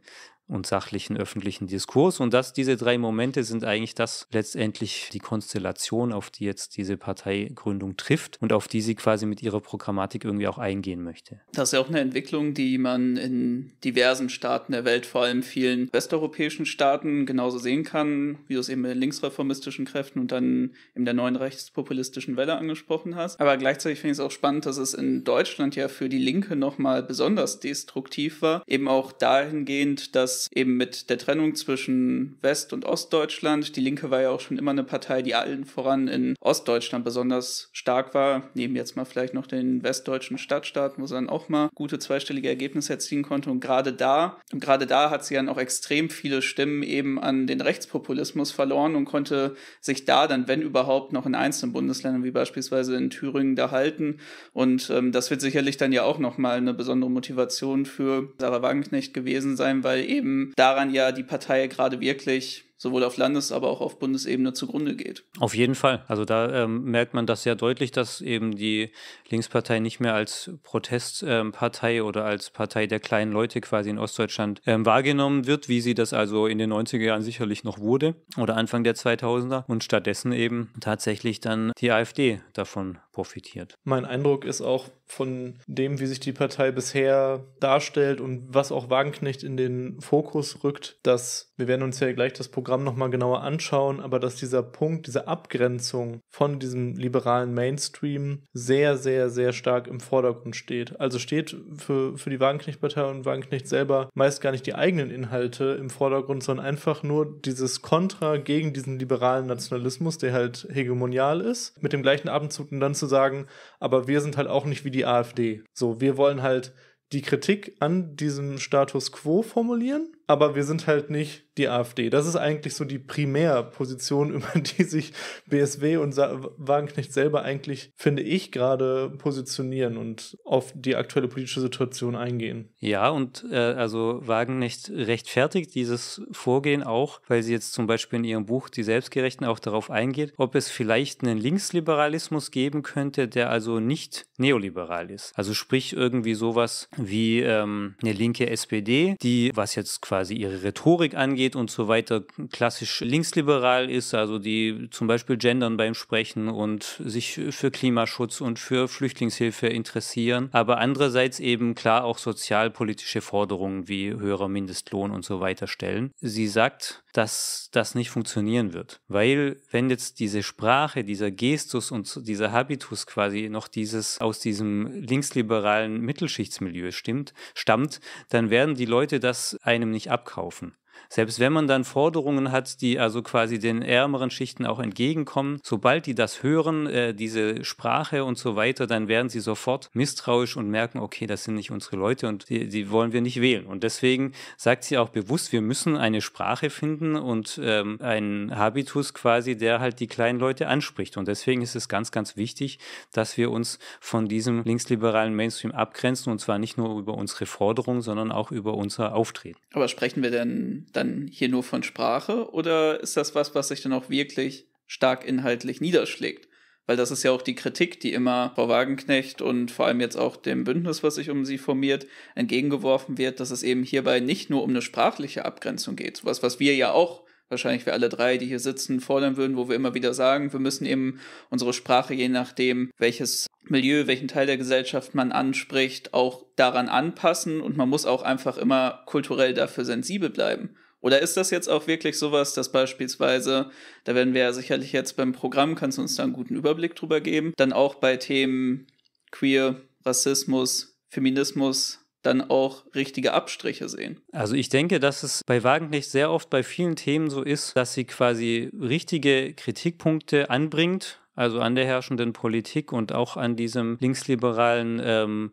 und sachlichen öffentlichen Diskurs. Und dass diese drei Momente sind eigentlich das letztendlich die Konstellation, auf die jetzt diese Parteigründung trifft und auf die sie quasi mit ihrer Programmatik irgendwie auch eingehen möchte. Das ist ja auch eine Entwicklung, die man in diversen Staaten der Welt, vor allem vielen westeuropäischen Staaten, genauso sehen kann, wie du es eben mit den linksreformistischen Kräften und dann in der neuen rechtspopulistischen Welle angesprochen hast. Aber gleichzeitig finde ich es auch spannend, dass es in Deutschland ja für die Linke nochmal besonders destruktiv war, eben auch dahingehend, dass eben mit der Trennung zwischen West- und Ostdeutschland, die Linke war ja auch schon immer eine Partei, die allen voran in Ostdeutschland besonders stark war, neben jetzt mal vielleicht noch den westdeutschen Stadtstaaten, wo sie dann auch mal gute zweistellige Ergebnisse erzielen konnte. Und gerade da, und gerade da hat sie dann auch extrem viele Stimmen eben an den Rechtspopulismus verloren und konnte sich da dann, wenn überhaupt, noch in einzelnen Bundesländern wie beispielsweise in Thüringen da halten. Und ähm, das wird sicherlich dann ja auch nochmal eine besondere Motivation für Sarah Wagenknecht gewesen sein, weil eben eben daran ja die Partei gerade wirklich sowohl auf Landes-, aber auch auf Bundesebene zugrunde geht. Auf jeden Fall. Also da ähm, merkt man das sehr deutlich, dass eben die Linkspartei nicht mehr als Protestpartei ähm, oder als Partei der kleinen Leute quasi in Ostdeutschland ähm, wahrgenommen wird, wie sie das also in den 90er Jahren sicherlich noch wurde oder Anfang der 2000er und stattdessen eben tatsächlich dann die AfD davon profitiert. Mein Eindruck ist auch von dem, wie sich die Partei bisher darstellt und was auch Wagenknecht in den Fokus rückt, dass wir werden uns ja gleich das Programm nochmal genauer anschauen, aber dass dieser Punkt, diese Abgrenzung von diesem liberalen Mainstream sehr, sehr, sehr stark im Vordergrund steht. Also steht für, für die Wagenknecht-Partei und Wagenknecht selber meist gar nicht die eigenen Inhalte im Vordergrund, sondern einfach nur dieses Kontra gegen diesen liberalen Nationalismus, der halt hegemonial ist, mit dem gleichen Abendzug und dann zu sagen, aber wir sind halt auch nicht wie die AfD. So, wir wollen halt die Kritik an diesem Status quo formulieren, aber wir sind halt nicht die AfD. Das ist eigentlich so die Primärposition, [LAUGHS] über die sich BSW und Wagenknecht selber eigentlich, finde ich, gerade positionieren und auf die aktuelle politische Situation eingehen. Ja, und äh, also Wagenknecht rechtfertigt dieses Vorgehen auch, weil sie jetzt zum Beispiel in ihrem Buch Die Selbstgerechten auch darauf eingeht, ob es vielleicht einen Linksliberalismus geben könnte, der also nicht neoliberal ist. Also sprich irgendwie sowas wie ähm, eine linke SPD, die, was jetzt quasi ihre Rhetorik angeht, angeht und so weiter, klassisch linksliberal ist, also die zum Beispiel gendern beim Sprechen und sich für Klimaschutz und für Flüchtlingshilfe interessieren, aber andererseits eben klar auch sozialpolitische Forderungen wie höherer Mindestlohn und so weiter stellen. Sie sagt, dass das nicht funktionieren wird, weil wenn jetzt diese Sprache, dieser Gestus und dieser Habitus quasi noch dieses aus diesem linksliberalen Mittelschichtsmilieu stimmt, stammt, dann werden die Leute das einem nicht abkaufen. Selbst wenn man dann Forderungen hat, die also quasi den ärmeren Schichten auch entgegenkommen, sobald die das hören, äh, diese Sprache und so weiter, dann werden sie sofort misstrauisch und merken, okay, das sind nicht unsere Leute und die, die wollen wir nicht wählen. Und deswegen sagt sie auch bewusst, wir müssen eine Sprache finden und ähm, einen Habitus quasi, der halt die kleinen Leute anspricht. Und deswegen ist es ganz, ganz wichtig, dass wir uns von diesem linksliberalen Mainstream abgrenzen und zwar nicht nur über unsere Forderungen, sondern auch über unser Auftreten. Aber sprechen wir denn dann hier nur von Sprache oder ist das was, was sich dann auch wirklich stark inhaltlich niederschlägt. Weil das ist ja auch die Kritik, die immer Frau Wagenknecht und vor allem jetzt auch dem Bündnis, was sich um sie formiert, entgegengeworfen wird, dass es eben hierbei nicht nur um eine sprachliche Abgrenzung geht. Sowas, was wir ja auch wahrscheinlich wir alle drei, die hier sitzen, fordern würden, wo wir immer wieder sagen, wir müssen eben unsere Sprache, je nachdem, welches Milieu, welchen Teil der Gesellschaft man anspricht, auch daran anpassen und man muss auch einfach immer kulturell dafür sensibel bleiben. Oder ist das jetzt auch wirklich sowas, dass beispielsweise, da werden wir ja sicherlich jetzt beim Programm, kannst du uns da einen guten Überblick drüber geben, dann auch bei Themen Queer, Rassismus, Feminismus dann auch richtige Abstriche sehen. Also ich denke, dass es bei Wagenknecht sehr oft bei vielen Themen so ist, dass sie quasi richtige Kritikpunkte anbringt, also an der herrschenden Politik und auch an diesem linksliberalen ähm,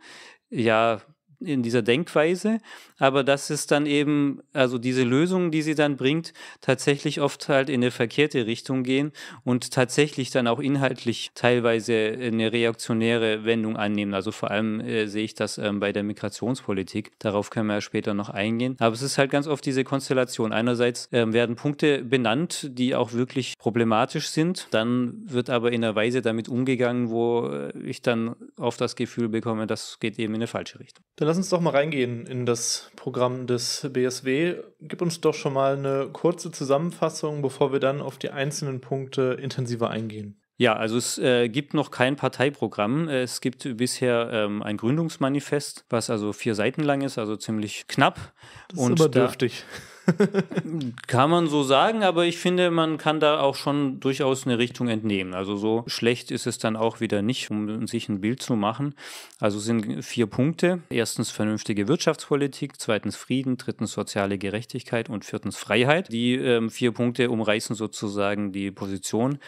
ja, in dieser Denkweise, aber dass es dann eben, also diese Lösungen, die sie dann bringt, tatsächlich oft halt in eine verkehrte Richtung gehen und tatsächlich dann auch inhaltlich teilweise eine reaktionäre Wendung annehmen. Also vor allem äh, sehe ich das ähm, bei der Migrationspolitik. Darauf können wir ja später noch eingehen. Aber es ist halt ganz oft diese Konstellation. Einerseits ähm, werden Punkte benannt, die auch wirklich problematisch sind. Dann wird aber in einer Weise damit umgegangen, wo äh, ich dann oft das Gefühl bekomme, das geht eben in eine falsche Richtung. Dann lass uns doch mal reingehen in das Programm des BSW. Gib uns doch schon mal eine kurze Zusammenfassung, bevor wir dann auf die einzelnen Punkte intensiver eingehen. Ja, also es äh, gibt noch kein Parteiprogramm. Es gibt bisher ähm, ein Gründungsmanifest, was also vier Seiten lang ist, also ziemlich knapp. Das ist und aber dürftig. [LAUGHS] kann man so sagen, aber ich finde, man kann da auch schon durchaus eine Richtung entnehmen. Also so schlecht ist es dann auch wieder nicht, um sich ein Bild zu machen. Also sind vier Punkte. Erstens vernünftige Wirtschaftspolitik, zweitens Frieden, drittens soziale Gerechtigkeit und viertens Freiheit. Die ähm, vier Punkte umreißen sozusagen die Position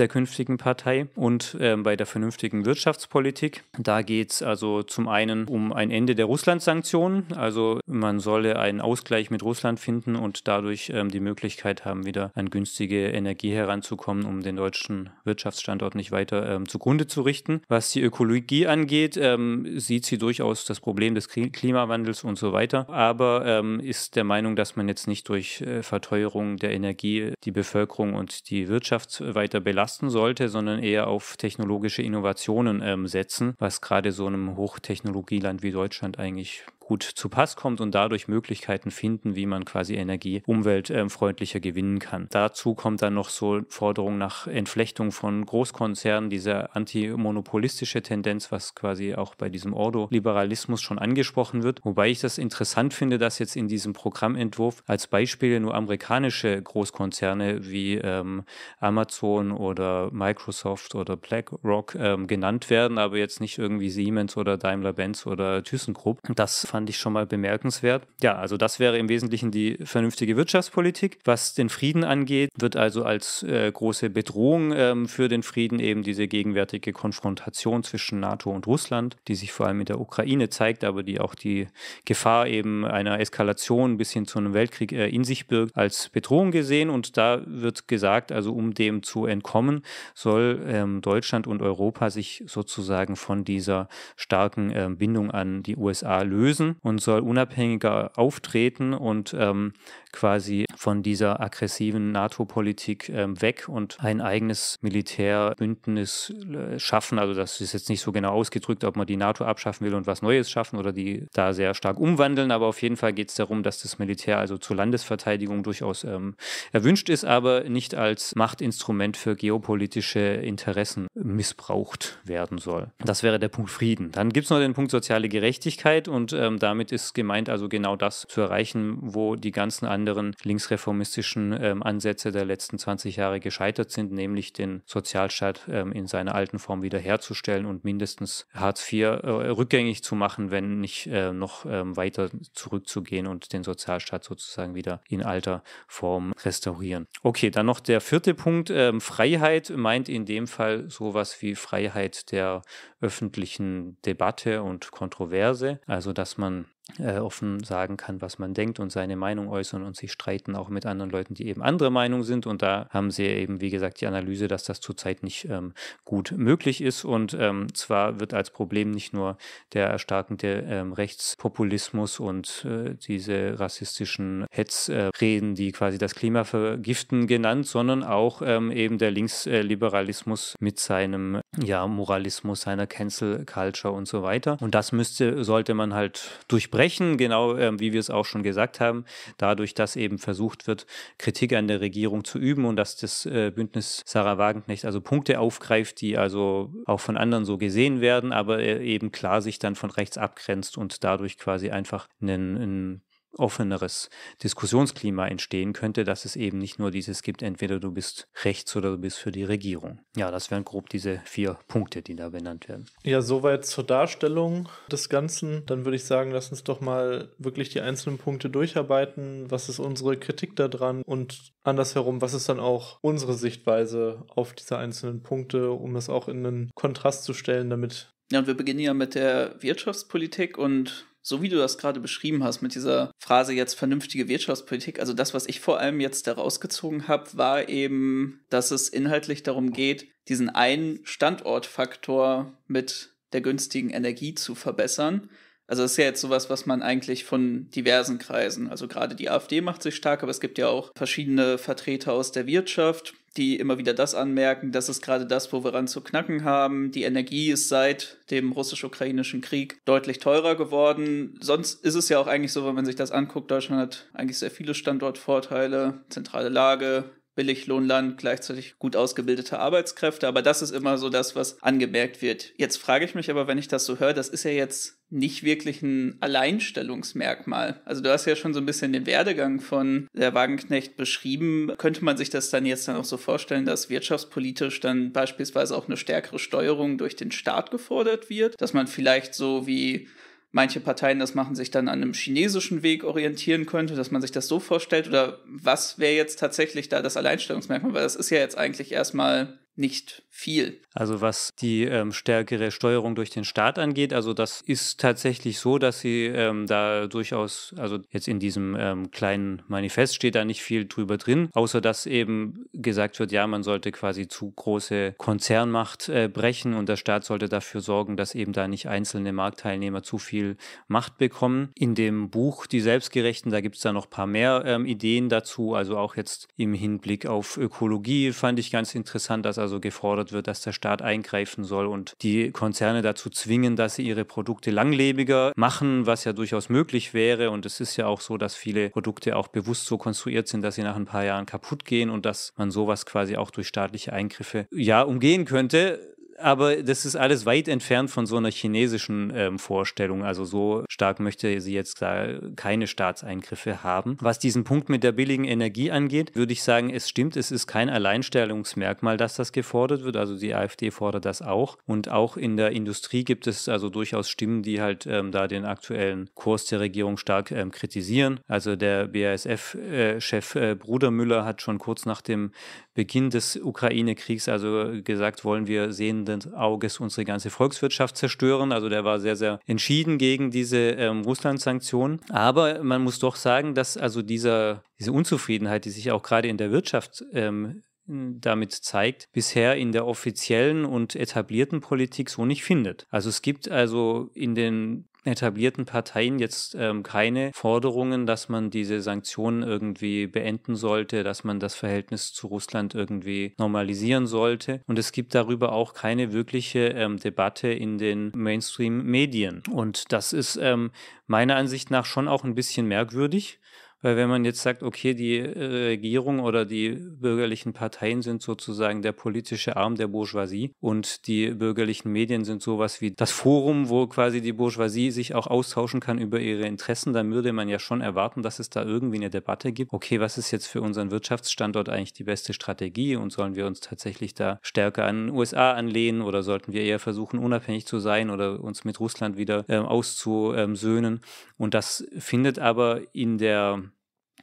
der künftigen Partei und äh, bei der vernünftigen Wirtschaftspolitik. Da geht es also zum einen um ein Ende der Russland-Sanktionen. Also man solle einen Ausgleich mit Russland finden und dadurch ähm, die Möglichkeit haben, wieder an günstige Energie heranzukommen, um den deutschen Wirtschaftsstandort nicht weiter ähm, zugrunde zu richten. Was die Ökologie angeht, ähm, sieht sie durchaus das Problem des Klimawandels und so weiter, aber ähm, ist der Meinung, dass man jetzt nicht durch äh, Verteuerung der Energie die Bevölkerung und die Wirtschaft weiter belastet belasten sollte, sondern eher auf technologische Innovationen ähm, setzen, was gerade so einem Hochtechnologieland wie Deutschland eigentlich gut zu Pass kommt und dadurch Möglichkeiten finden, wie man quasi Energie umweltfreundlicher gewinnen kann. Dazu kommt dann noch so Forderung nach Entflechtung von Großkonzernen, diese antimonopolistische Tendenz, was quasi auch bei diesem Ordo-Liberalismus schon angesprochen wird. Wobei ich das interessant finde, dass jetzt in diesem Programmentwurf als Beispiele nur amerikanische Großkonzerne wie ähm, Amazon oder Microsoft oder BlackRock ähm, genannt werden, aber jetzt nicht irgendwie Siemens oder Daimler-Benz oder ThyssenKrupp. Das fand fand ich schon mal bemerkenswert. Ja, also das wäre im Wesentlichen die vernünftige Wirtschaftspolitik. Was den Frieden angeht, wird also als äh, große Bedrohung ähm, für den Frieden eben diese gegenwärtige Konfrontation zwischen NATO und Russland, die sich vor allem in der Ukraine zeigt, aber die auch die Gefahr eben einer Eskalation bis hin zu einem Weltkrieg äh, in sich birgt, als Bedrohung gesehen. Und da wird gesagt, also um dem zu entkommen, soll ähm, Deutschland und Europa sich sozusagen von dieser starken äh, Bindung an die USA lösen und soll unabhängiger auftreten und ähm, quasi von dieser aggressiven NATO-Politik ähm, weg und ein eigenes Militärbündnis äh, schaffen. Also das ist jetzt nicht so genau ausgedrückt, ob man die NATO abschaffen will und was Neues schaffen oder die da sehr stark umwandeln, aber auf jeden Fall geht es darum, dass das Militär also zur Landesverteidigung durchaus ähm, erwünscht ist, aber nicht als Machtinstrument für geopolitische Interessen missbraucht werden soll. Das wäre der Punkt Frieden. Dann gibt es noch den Punkt soziale Gerechtigkeit und ähm, damit ist gemeint also genau das zu erreichen, wo die ganzen anderen linksreformistischen ähm, Ansätze der letzten 20 Jahre gescheitert sind, nämlich den Sozialstaat ähm, in seiner alten Form wiederherzustellen und mindestens Hartz IV äh, rückgängig zu machen, wenn nicht äh, noch ähm, weiter zurückzugehen und den Sozialstaat sozusagen wieder in alter Form restaurieren. Okay, dann noch der vierte Punkt. Ähm, Freiheit meint in dem Fall sowas wie Freiheit der öffentlichen Debatte und Kontroverse, also dass man äh, offen sagen kann, was man denkt und seine Meinung äußern und sich streiten auch mit anderen Leuten, die eben andere Meinung sind. Und da haben sie eben, wie gesagt, die Analyse, dass das zurzeit nicht ähm, gut möglich ist. Und ähm, zwar wird als Problem nicht nur der erstarkende ähm, Rechtspopulismus und äh, diese rassistischen Hetzreden, äh, die quasi das Klima vergiften, genannt, sondern auch ähm, eben der Linksliberalismus mit seinem ja, Moralismus, seiner Cancel Culture und so weiter. Und das müsste, sollte man halt durchbrechen, genau äh, wie wir es auch schon gesagt haben, dadurch, dass eben versucht wird, Kritik an der Regierung zu üben und dass das äh, Bündnis Sarah Wagenknecht also Punkte aufgreift, die also auch von anderen so gesehen werden, aber eben klar sich dann von rechts abgrenzt und dadurch quasi einfach einen, einen offeneres Diskussionsklima entstehen könnte, dass es eben nicht nur dieses gibt, entweder du bist rechts oder du bist für die Regierung. Ja, das wären grob diese vier Punkte, die da benannt werden. Ja, soweit zur Darstellung des Ganzen. Dann würde ich sagen, lass uns doch mal wirklich die einzelnen Punkte durcharbeiten. Was ist unsere Kritik daran und andersherum, was ist dann auch unsere Sichtweise auf diese einzelnen Punkte, um das auch in einen Kontrast zu stellen, damit ja, und wir beginnen ja mit der Wirtschaftspolitik und so wie du das gerade beschrieben hast mit dieser Phrase jetzt vernünftige Wirtschaftspolitik, also das, was ich vor allem jetzt daraus gezogen habe, war eben, dass es inhaltlich darum geht, diesen einen Standortfaktor mit der günstigen Energie zu verbessern. Also das ist ja jetzt sowas, was man eigentlich von diversen Kreisen, also gerade die AfD macht sich stark, aber es gibt ja auch verschiedene Vertreter aus der Wirtschaft, die immer wieder das anmerken, das ist gerade das, wo wir ran zu knacken haben. Die Energie ist seit dem russisch-ukrainischen Krieg deutlich teurer geworden. Sonst ist es ja auch eigentlich so, wenn man sich das anguckt, Deutschland hat eigentlich sehr viele Standortvorteile, zentrale Lage, Billiglohnland, gleichzeitig gut ausgebildete Arbeitskräfte. Aber das ist immer so das, was angemerkt wird. Jetzt frage ich mich aber, wenn ich das so höre, das ist ja jetzt nicht wirklich ein Alleinstellungsmerkmal. Also du hast ja schon so ein bisschen den Werdegang von der Wagenknecht beschrieben. Könnte man sich das dann jetzt dann auch so vorstellen, dass wirtschaftspolitisch dann beispielsweise auch eine stärkere Steuerung durch den Staat gefordert wird? Dass man vielleicht so wie manche Parteien das machen, sich dann an einem chinesischen Weg orientieren könnte, dass man sich das so vorstellt? Oder was wäre jetzt tatsächlich da das Alleinstellungsmerkmal? Weil das ist ja jetzt eigentlich erstmal nicht viel. Also was die ähm, stärkere Steuerung durch den Staat angeht, also das ist tatsächlich so, dass sie ähm, da durchaus, also jetzt in diesem ähm, kleinen Manifest steht da nicht viel drüber drin, außer dass eben gesagt wird, ja, man sollte quasi zu große Konzernmacht äh, brechen und der Staat sollte dafür sorgen, dass eben da nicht einzelne Marktteilnehmer zu viel Macht bekommen. In dem Buch Die Selbstgerechten, da gibt es da noch ein paar mehr ähm, Ideen dazu, also auch jetzt im Hinblick auf Ökologie fand ich ganz interessant, dass also gefordert wird, dass der Staat eingreifen soll und die Konzerne dazu zwingen, dass sie ihre Produkte langlebiger machen, was ja durchaus möglich wäre. Und es ist ja auch so, dass viele Produkte auch bewusst so konstruiert sind, dass sie nach ein paar Jahren kaputt gehen und dass man sowas quasi auch durch staatliche Eingriffe ja umgehen könnte aber das ist alles weit entfernt von so einer chinesischen ähm, Vorstellung. Also so stark möchte sie jetzt da keine Staatseingriffe haben. Was diesen Punkt mit der billigen Energie angeht, würde ich sagen, es stimmt, es ist kein Alleinstellungsmerkmal, dass das gefordert wird. Also die AfD fordert das auch. Und auch in der Industrie gibt es also durchaus Stimmen, die halt ähm, da den aktuellen Kurs der Regierung stark ähm, kritisieren. Also der BASF-Chef äh, äh, Bruder Müller hat schon kurz nach dem Beginn des Ukraine-Kriegs also gesagt, wollen wir sehenden Auges unsere ganze Volkswirtschaft zerstören. Also der war sehr, sehr entschieden gegen diese ähm, Russland-Sanktionen. Aber man muss doch sagen, dass also dieser, diese Unzufriedenheit, die sich auch gerade in der Wirtschaft ähm, damit zeigt, bisher in der offiziellen und etablierten Politik so nicht findet. Also es gibt also in den etablierten Parteien jetzt ähm, keine Forderungen, dass man diese Sanktionen irgendwie beenden sollte, dass man das Verhältnis zu Russland irgendwie normalisieren sollte. Und es gibt darüber auch keine wirkliche ähm, Debatte in den Mainstream-Medien. Und das ist ähm, meiner Ansicht nach schon auch ein bisschen merkwürdig. Weil wenn man jetzt sagt, okay, die äh, Regierung oder die bürgerlichen Parteien sind sozusagen der politische Arm der Bourgeoisie und die bürgerlichen Medien sind sowas wie das Forum, wo quasi die Bourgeoisie sich auch austauschen kann über ihre Interessen, dann würde man ja schon erwarten, dass es da irgendwie eine Debatte gibt. Okay, was ist jetzt für unseren Wirtschaftsstandort eigentlich die beste Strategie und sollen wir uns tatsächlich da stärker an den USA anlehnen oder sollten wir eher versuchen, unabhängig zu sein oder uns mit Russland wieder äh, auszusöhnen? Und das findet aber in der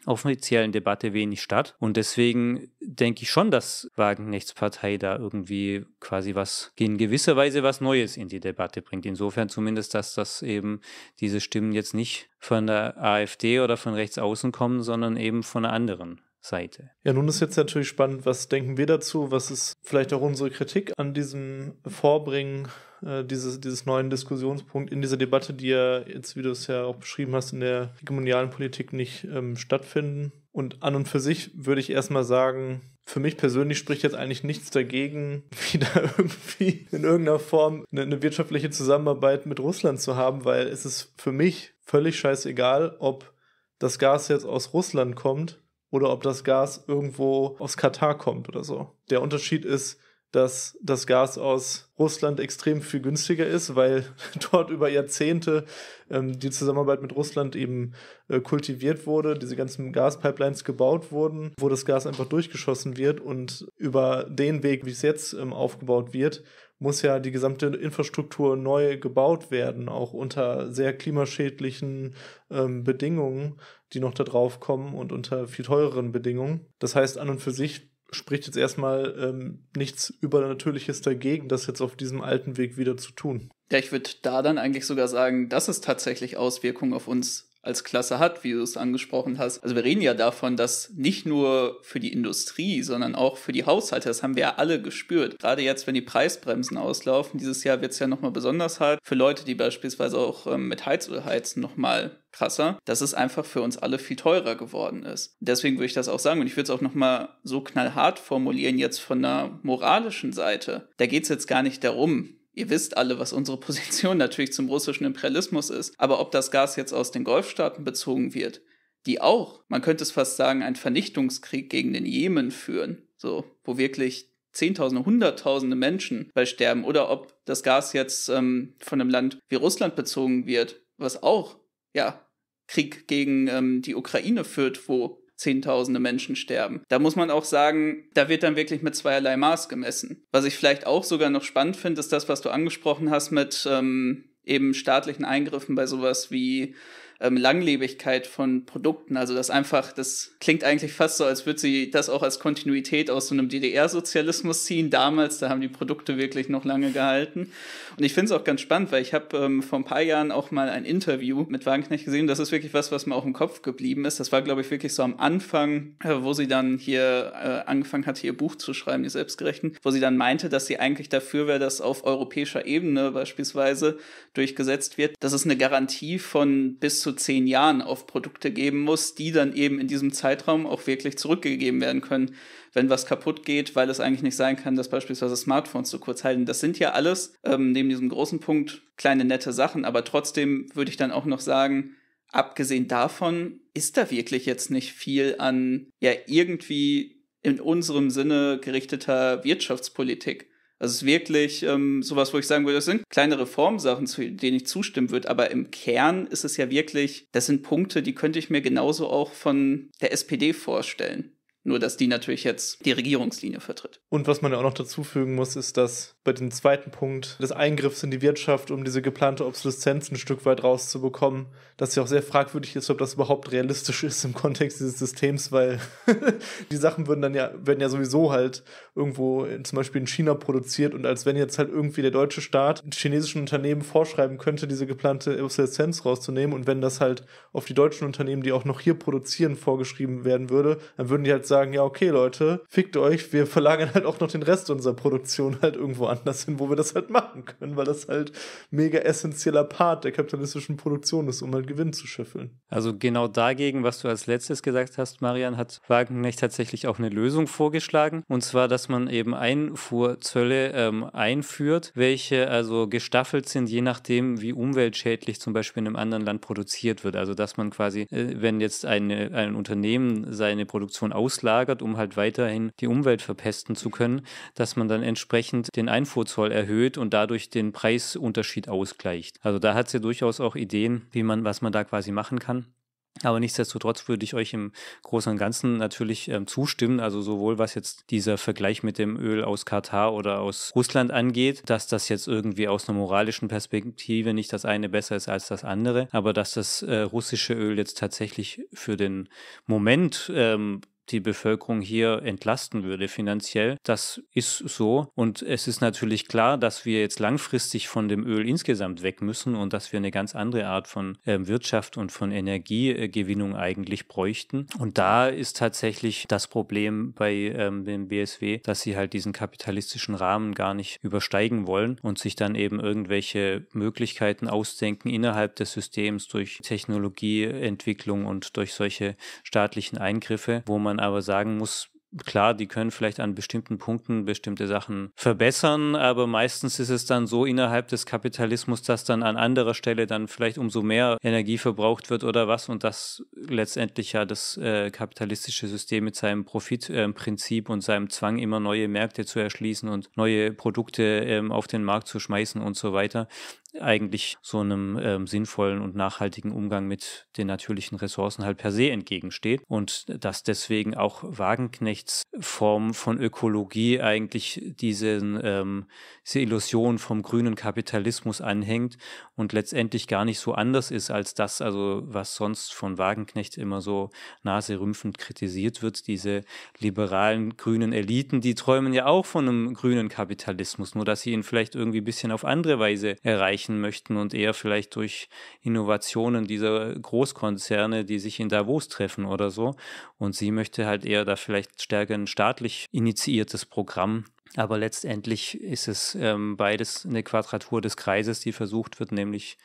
offiziellen Debatte wenig statt. Und deswegen denke ich schon, dass Wagenknechts Partei da irgendwie quasi was, in gewisser Weise was Neues in die Debatte bringt. Insofern zumindest, dass das eben diese Stimmen jetzt nicht von der AfD oder von rechts außen kommen, sondern eben von einer anderen Seite. Ja, nun ist jetzt natürlich spannend, was denken wir dazu? Was ist vielleicht auch unsere Kritik an diesem Vorbringen äh, dieses, dieses neuen Diskussionspunkt in dieser Debatte, die ja jetzt, wie du es ja auch beschrieben hast, in der hegemonialen Politik nicht ähm, stattfinden. Und an und für sich würde ich erstmal sagen, für mich persönlich spricht jetzt eigentlich nichts dagegen, [LAUGHS] wieder irgendwie in irgendeiner Form eine, eine wirtschaftliche Zusammenarbeit mit Russland zu haben, weil es ist für mich völlig scheißegal, ob das Gas jetzt aus Russland kommt oder ob das Gas irgendwo aus Katar kommt oder so. Der Unterschied ist, dass das Gas aus Russland extrem viel günstiger ist, weil [LAUGHS] dort über Jahrzehnte ähm, die Zusammenarbeit mit Russland eben äh, kultiviert wurde, diese ganzen Gaspipelines gebaut wurden, wo das Gas einfach durchgeschossen wird und über den Weg, wie es jetzt ähm, aufgebaut wird, muss ja die gesamte Infrastruktur neu gebaut werden, auch unter sehr klimaschädlichen ähm, Bedingungen, die noch da drauf kommen und unter viel teureren Bedingungen. Das heißt, an und für sich spricht jetzt erstmal ähm, nichts Übernatürliches dagegen, das jetzt auf diesem alten Weg wieder zu tun. Ja, ich würde da dann eigentlich sogar sagen, dass es tatsächlich Auswirkungen auf uns als Klasse hat, wie du es angesprochen hast. Also wir reden ja davon, dass nicht nur für die Industrie, sondern auch für die Haushalte, das haben wir ja alle gespürt. Gerade jetzt, wenn die Preisbremsen auslaufen, dieses Jahr wird es ja nochmal besonders hart. Für Leute, die beispielsweise auch ähm, mit Heizöl heizen, nochmal krasser, dass es einfach für uns alle viel teurer geworden ist. Deswegen würde ich das auch sagen und ich würde es auch nochmal so knallhart formulieren jetzt von der moralischen Seite. Da geht es jetzt gar nicht darum, Ihr wisst alle, was unsere Position [LAUGHS] natürlich zum russischen Imperialismus ist. Aber ob das Gas jetzt aus den Golfstaaten bezogen wird, die auch, man könnte es fast sagen, einen Vernichtungskrieg gegen den Jemen führen, so, wo wirklich Zehntausende, Hunderttausende Menschen bei sterben, oder ob das Gas jetzt ähm, von einem Land wie Russland bezogen wird, was auch, ja, Krieg gegen ähm, die Ukraine führt, wo Zehntausende Menschen sterben. Da muss man auch sagen, da wird dann wirklich mit zweierlei Maß gemessen. Was ich vielleicht auch sogar noch spannend finde, ist das, was du angesprochen hast mit ähm, eben staatlichen Eingriffen bei sowas wie ähm, Langlebigkeit von Produkten. Also das einfach, das klingt eigentlich fast so, als würde sie das auch als Kontinuität aus so einem DDR-Sozialismus ziehen. Damals, da haben die Produkte wirklich noch lange gehalten. Und ich finde es auch ganz spannend, weil ich habe ähm, vor ein paar Jahren auch mal ein Interview mit Wagenknecht gesehen. Das ist wirklich was, was mir auch im Kopf geblieben ist. Das war, glaube ich, wirklich so am Anfang, äh, wo sie dann hier äh, angefangen hat, ihr Buch zu schreiben, die Selbstgerechten, wo sie dann meinte, dass sie eigentlich dafür wäre, dass auf europäischer Ebene beispielsweise durchgesetzt wird, dass es eine Garantie von bis zu zu zehn Jahren auf Produkte geben muss, die dann eben in diesem Zeitraum auch wirklich zurückgegeben werden können, wenn was kaputt geht, weil es eigentlich nicht sein kann, dass beispielsweise Smartphones so kurz halten. Das sind ja alles ähm, neben diesem großen Punkt kleine nette Sachen, aber trotzdem würde ich dann auch noch sagen, abgesehen davon ist da wirklich jetzt nicht viel an ja irgendwie in unserem Sinne gerichteter Wirtschaftspolitik. Also es ist wirklich ähm, sowas, wo ich sagen würde, das sind kleine Reformsachen, zu denen ich zustimmen würde, aber im Kern ist es ja wirklich, das sind Punkte, die könnte ich mir genauso auch von der SPD vorstellen. Nur, dass die natürlich jetzt die Regierungslinie vertritt. Und was man ja auch noch dazu fügen muss, ist, dass bei dem zweiten Punkt des Eingriffs in die Wirtschaft, um diese geplante Obsoleszenz ein Stück weit rauszubekommen, dass ja auch sehr fragwürdig ist, ob das überhaupt realistisch ist im Kontext dieses Systems, weil [LAUGHS] die Sachen würden dann ja, werden ja sowieso halt irgendwo zum Beispiel in China produziert und als wenn jetzt halt irgendwie der deutsche Staat chinesischen Unternehmen vorschreiben könnte, diese geplante Obsoleszenz rauszunehmen und wenn das halt auf die deutschen Unternehmen, die auch noch hier produzieren, vorgeschrieben werden würde, dann würden die halt sagen, sagen, ja, okay, Leute, fickt euch, wir verlagern halt auch noch den Rest unserer Produktion halt irgendwo anders hin, wo wir das halt machen können, weil das halt mega essentieller Part der kapitalistischen Produktion ist, um halt Gewinn zu scheffeln. Also genau dagegen, was du als letztes gesagt hast, Marian, hat Wagenknecht tatsächlich auch eine Lösung vorgeschlagen. Und zwar, dass man eben Einfuhrzölle ähm, einführt, welche also gestaffelt sind, je nachdem, wie umweltschädlich zum Beispiel in einem anderen Land produziert wird. Also dass man quasi, äh, wenn jetzt eine, ein Unternehmen seine Produktion auslagert, auslagert, um halt weiterhin die Umwelt verpesten zu können, dass man dann entsprechend den Einfuhrzoll erhöht und dadurch den Preisunterschied ausgleicht. Also da hat sie ja durchaus auch Ideen, wie man, was man da quasi machen kann. Aber nichtsdestotrotz würde ich euch im Großen und Ganzen natürlich ähm, zustimmen, also sowohl was jetzt dieser Vergleich mit dem Öl aus Katar oder aus Russland angeht, dass das jetzt irgendwie aus einer moralischen Perspektive nicht das eine besser ist als das andere, aber dass das äh, russische Öl jetzt tatsächlich für den Moment ähm, die Bevölkerung hier entlasten würde finanziell. Das ist so. Und es ist natürlich klar, dass wir jetzt langfristig von dem Öl insgesamt weg müssen und dass wir eine ganz andere Art von äh, Wirtschaft und von Energiegewinnung eigentlich bräuchten. Und da ist tatsächlich das Problem bei ähm, dem BSW, dass sie halt diesen kapitalistischen Rahmen gar nicht übersteigen wollen und sich dann eben irgendwelche Möglichkeiten ausdenken innerhalb des Systems durch Technologieentwicklung und durch solche staatlichen Eingriffe, wo man man aber sagen muss, Klar, die können vielleicht an bestimmten Punkten bestimmte Sachen verbessern, aber meistens ist es dann so innerhalb des Kapitalismus, dass dann an anderer Stelle dann vielleicht umso mehr Energie verbraucht wird oder was und das letztendlich ja das äh, kapitalistische System mit seinem Profitprinzip äh, und seinem Zwang, immer neue Märkte zu erschließen und neue Produkte ähm, auf den Markt zu schmeißen und so weiter, eigentlich so einem ähm, sinnvollen und nachhaltigen Umgang mit den natürlichen Ressourcen halt per se entgegensteht und dass deswegen auch Wagenknechts Form von Ökologie eigentlich diesen, ähm, diese Illusion vom grünen Kapitalismus anhängt und letztendlich gar nicht so anders ist als das, also was sonst von Wagenknecht immer so naserümpfend kritisiert wird, diese liberalen grünen Eliten, die träumen ja auch von einem grünen Kapitalismus, nur dass sie ihn vielleicht irgendwie ein bisschen auf andere Weise erreichen erreichen möchten und eher vielleicht durch Innovationen dieser Großkonzerne, die sich in Davos treffen oder so. Und sie möchte halt eher da vielleicht stärker ein staatlich initiiertes Programm aber letztendlich ist es ähm, beides eine Quadratur des Kreises, die versucht wird, nämlich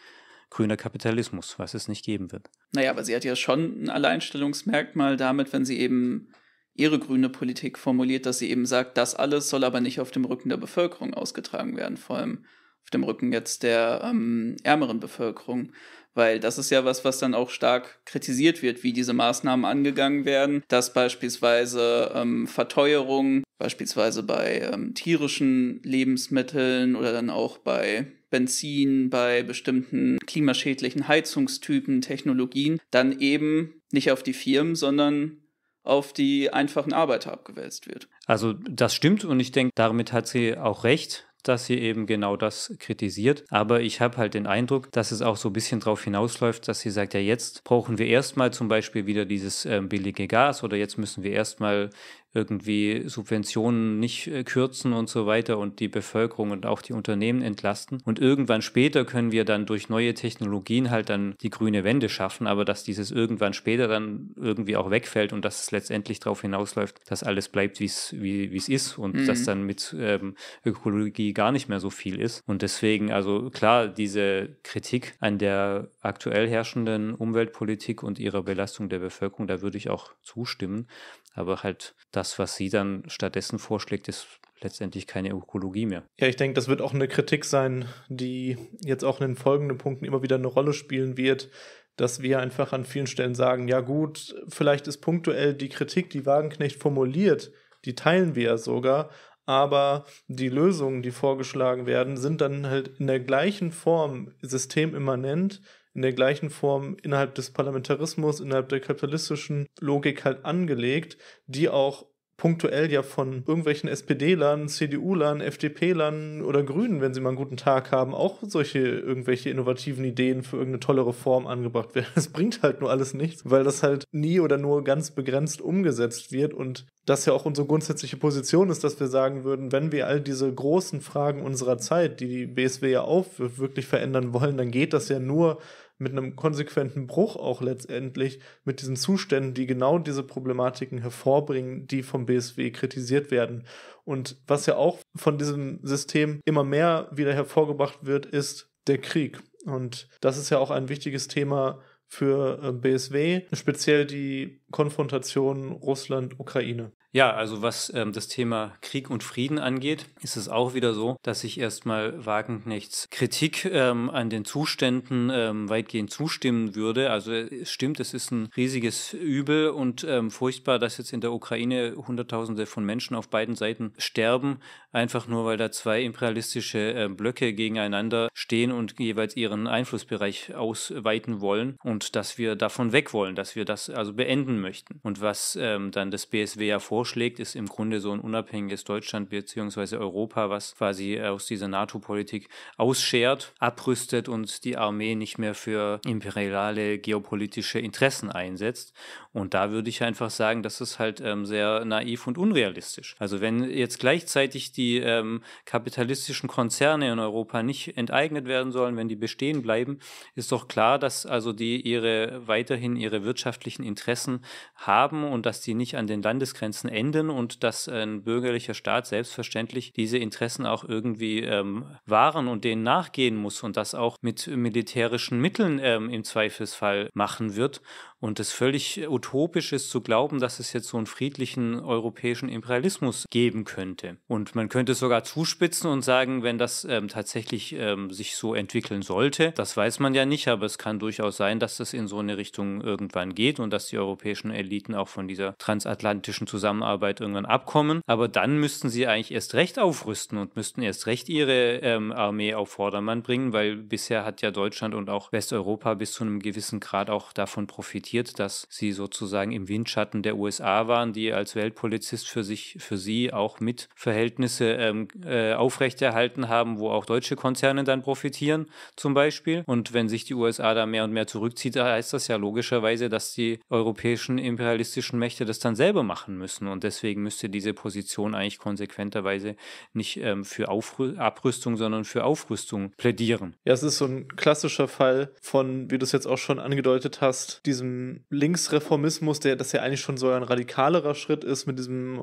grüner Kapitalismus, was es nicht geben wird. Naja, aber sie hat ja schon ein Alleinstellungsmerkmal damit, wenn sie eben ihre grüne Politik formuliert, dass sie eben sagt, das alles soll aber nicht auf dem Rücken der Bevölkerung ausgetragen werden, vor allem auf dem Rücken jetzt der ähm, ärmeren Bevölkerung. Weil das ist ja was, was dann auch stark kritisiert wird, wie diese Maßnahmen angegangen werden, dass beispielsweise ähm, Verteuerung, beispielsweise bei ähm, tierischen Lebensmitteln oder dann auch bei Benzin, bei bestimmten klimaschädlichen Heizungstypen, Technologien, dann eben nicht auf die Firmen, sondern auf die einfachen Arbeiter abgewälzt wird. Also das stimmt und ich denke, damit hat sie auch recht dass sie eben genau das kritisiert. Aber ich habe halt den Eindruck, dass es auch so ein bisschen darauf hinausläuft, dass sie sagt, ja, jetzt brauchen wir erstmal zum Beispiel wieder dieses ähm, billige Gas oder jetzt müssen wir erstmal irgendwie Subventionen nicht äh, kürzen und so weiter und die Bevölkerung und auch die Unternehmen entlasten. Und irgendwann später können wir dann durch neue Technologien halt dann die grüne Wende schaffen, aber dass dieses irgendwann später dann irgendwie auch wegfällt und dass es letztendlich darauf hinausläuft, dass alles bleibt, wie's, wie es ist und mhm. dass dann mit ähm, Ökologie gar nicht mehr so viel ist. Und deswegen, also klar, diese Kritik an der aktuell herrschenden Umweltpolitik und ihrer Belastung der Bevölkerung, da würde ich auch zustimmen. Aber halt das, was sie dann stattdessen vorschlägt, ist letztendlich keine Ökologie mehr. Ja, ich denke, das wird auch eine Kritik sein, die jetzt auch in den folgenden Punkten immer wieder eine Rolle spielen wird, dass wir einfach an vielen Stellen sagen, ja gut, vielleicht ist punktuell die Kritik, die Wagenknecht formuliert, die teilen wir ja sogar, aber die Lösungen, die vorgeschlagen werden, sind dann halt in der gleichen Form systemimmanent in der gleichen Form innerhalb des Parlamentarismus, innerhalb der kapitalistischen Logik halt angelegt, die auch punktuell ja von irgendwelchen SPD-Lern, CDU-Lern, FDP-Lern oder Grünen, wenn sie mal einen guten Tag haben, auch solche irgendwelche innovativen Ideen für irgendeine tolle Reform angebracht werden. [LAUGHS] Es bringt halt nur alles nichts, weil das halt nie oder nur ganz begrenzt umgesetzt wird und das ja auch unsere grundsätzliche Position ist, dass wir sagen würden, wenn wir all diese großen Fragen unserer Zeit, die die BSW ja aufwirft, wirklich verändern wollen, dann geht das ja nur mit einem konsequenten Bruch auch letztendlich mit diesen Zuständen, die genau diese Problematiken hervorbringen, die vom BSW kritisiert werden. Und was ja auch von diesem System immer mehr wieder hervorgebracht wird, ist der Krieg. Und das ist ja auch ein wichtiges Thema für äh, BSW, speziell die Konfrontation Russland-Ukraine. Ja, also was ähm, das Thema Krieg und Frieden angeht, ist es auch wieder so, dass ich erstmal Wagenknechts Kritik ähm, an den Zuständen ähm, weitgehend zustimmen würde. Also es stimmt, es ist ein riesiges Übel und ähm, furchtbar, dass jetzt in der Ukraine Hunderttausende von Menschen auf beiden Seiten sterben, einfach nur weil da zwei imperialistische äh, Blöcke gegeneinander stehen und jeweils ihren Einflussbereich ausweiten wollen und dass wir davon weg wollen, dass wir das also beenden möchten. Und was ähm, dann das BSW ja vor vorschlägt, ist im Grunde so ein unabhängiges Deutschland bzw. Europa, was quasi aus dieser NATO-Politik ausschert, abrüstet und die Armee nicht mehr für imperiale geopolitische Interessen einsetzt. Und da würde ich einfach sagen, das ist halt ähm, sehr naiv und unrealistisch. Also wenn jetzt gleichzeitig die ähm, kapitalistischen Konzerne in Europa nicht enteignet werden sollen, wenn die bestehen bleiben, ist doch klar, dass also die ihre weiterhin ihre wirtschaftlichen Interessen haben und dass die nicht an den Landesgrenzen enden und dass ein bürgerlicher Staat selbstverständlich diese Interessen auch irgendwie ähm, wahren und denen nachgehen muss und das auch mit militärischen Mitteln ähm, im Zweifelsfall machen wird. Und es völlig utopisch ist zu glauben, dass es jetzt so einen friedlichen europäischen Imperialismus geben könnte. Und man könnte sogar zuspitzen und sagen, wenn das ähm, tatsächlich ähm, sich so entwickeln sollte, das weiß man ja nicht, aber es kann durchaus sein, dass das in so eine Richtung irgendwann geht und dass die europäischen Eliten auch von dieser transatlantischen Zusammenarbeit irgendwann abkommen. Aber dann müssten sie eigentlich erst recht aufrüsten und müssten erst recht ihre ähm, Armee auf Vordermann bringen, weil bisher hat ja Deutschland und auch Westeuropa bis zu einem gewissen Grad auch davon profitiert argumentiert, dass sie sozusagen im Windschatten der USA waren, die als Weltpolizist für sich, für sie auch mit Verhältnisse ähm, äh, aufrechterhalten haben, wo auch deutsche Konzerne dann profitieren, zum Beispiel. Und wenn sich die USA da mehr und mehr zurückzieht, heißt das ja logischerweise, dass die europäischen imperialistischen Mächte das dann selber machen müssen. Und deswegen müsste diese Position eigentlich konsequenterweise nicht ähm, für Aufrü Abrüstung, sondern für Aufrüstung plädieren. Ja, es ist so ein klassischer Fall von, wie du es jetzt auch schon angedeutet hast, diesem Linksreformismus, der das ja eigentlich schon so ein radikalerer Schritt ist, mit diesem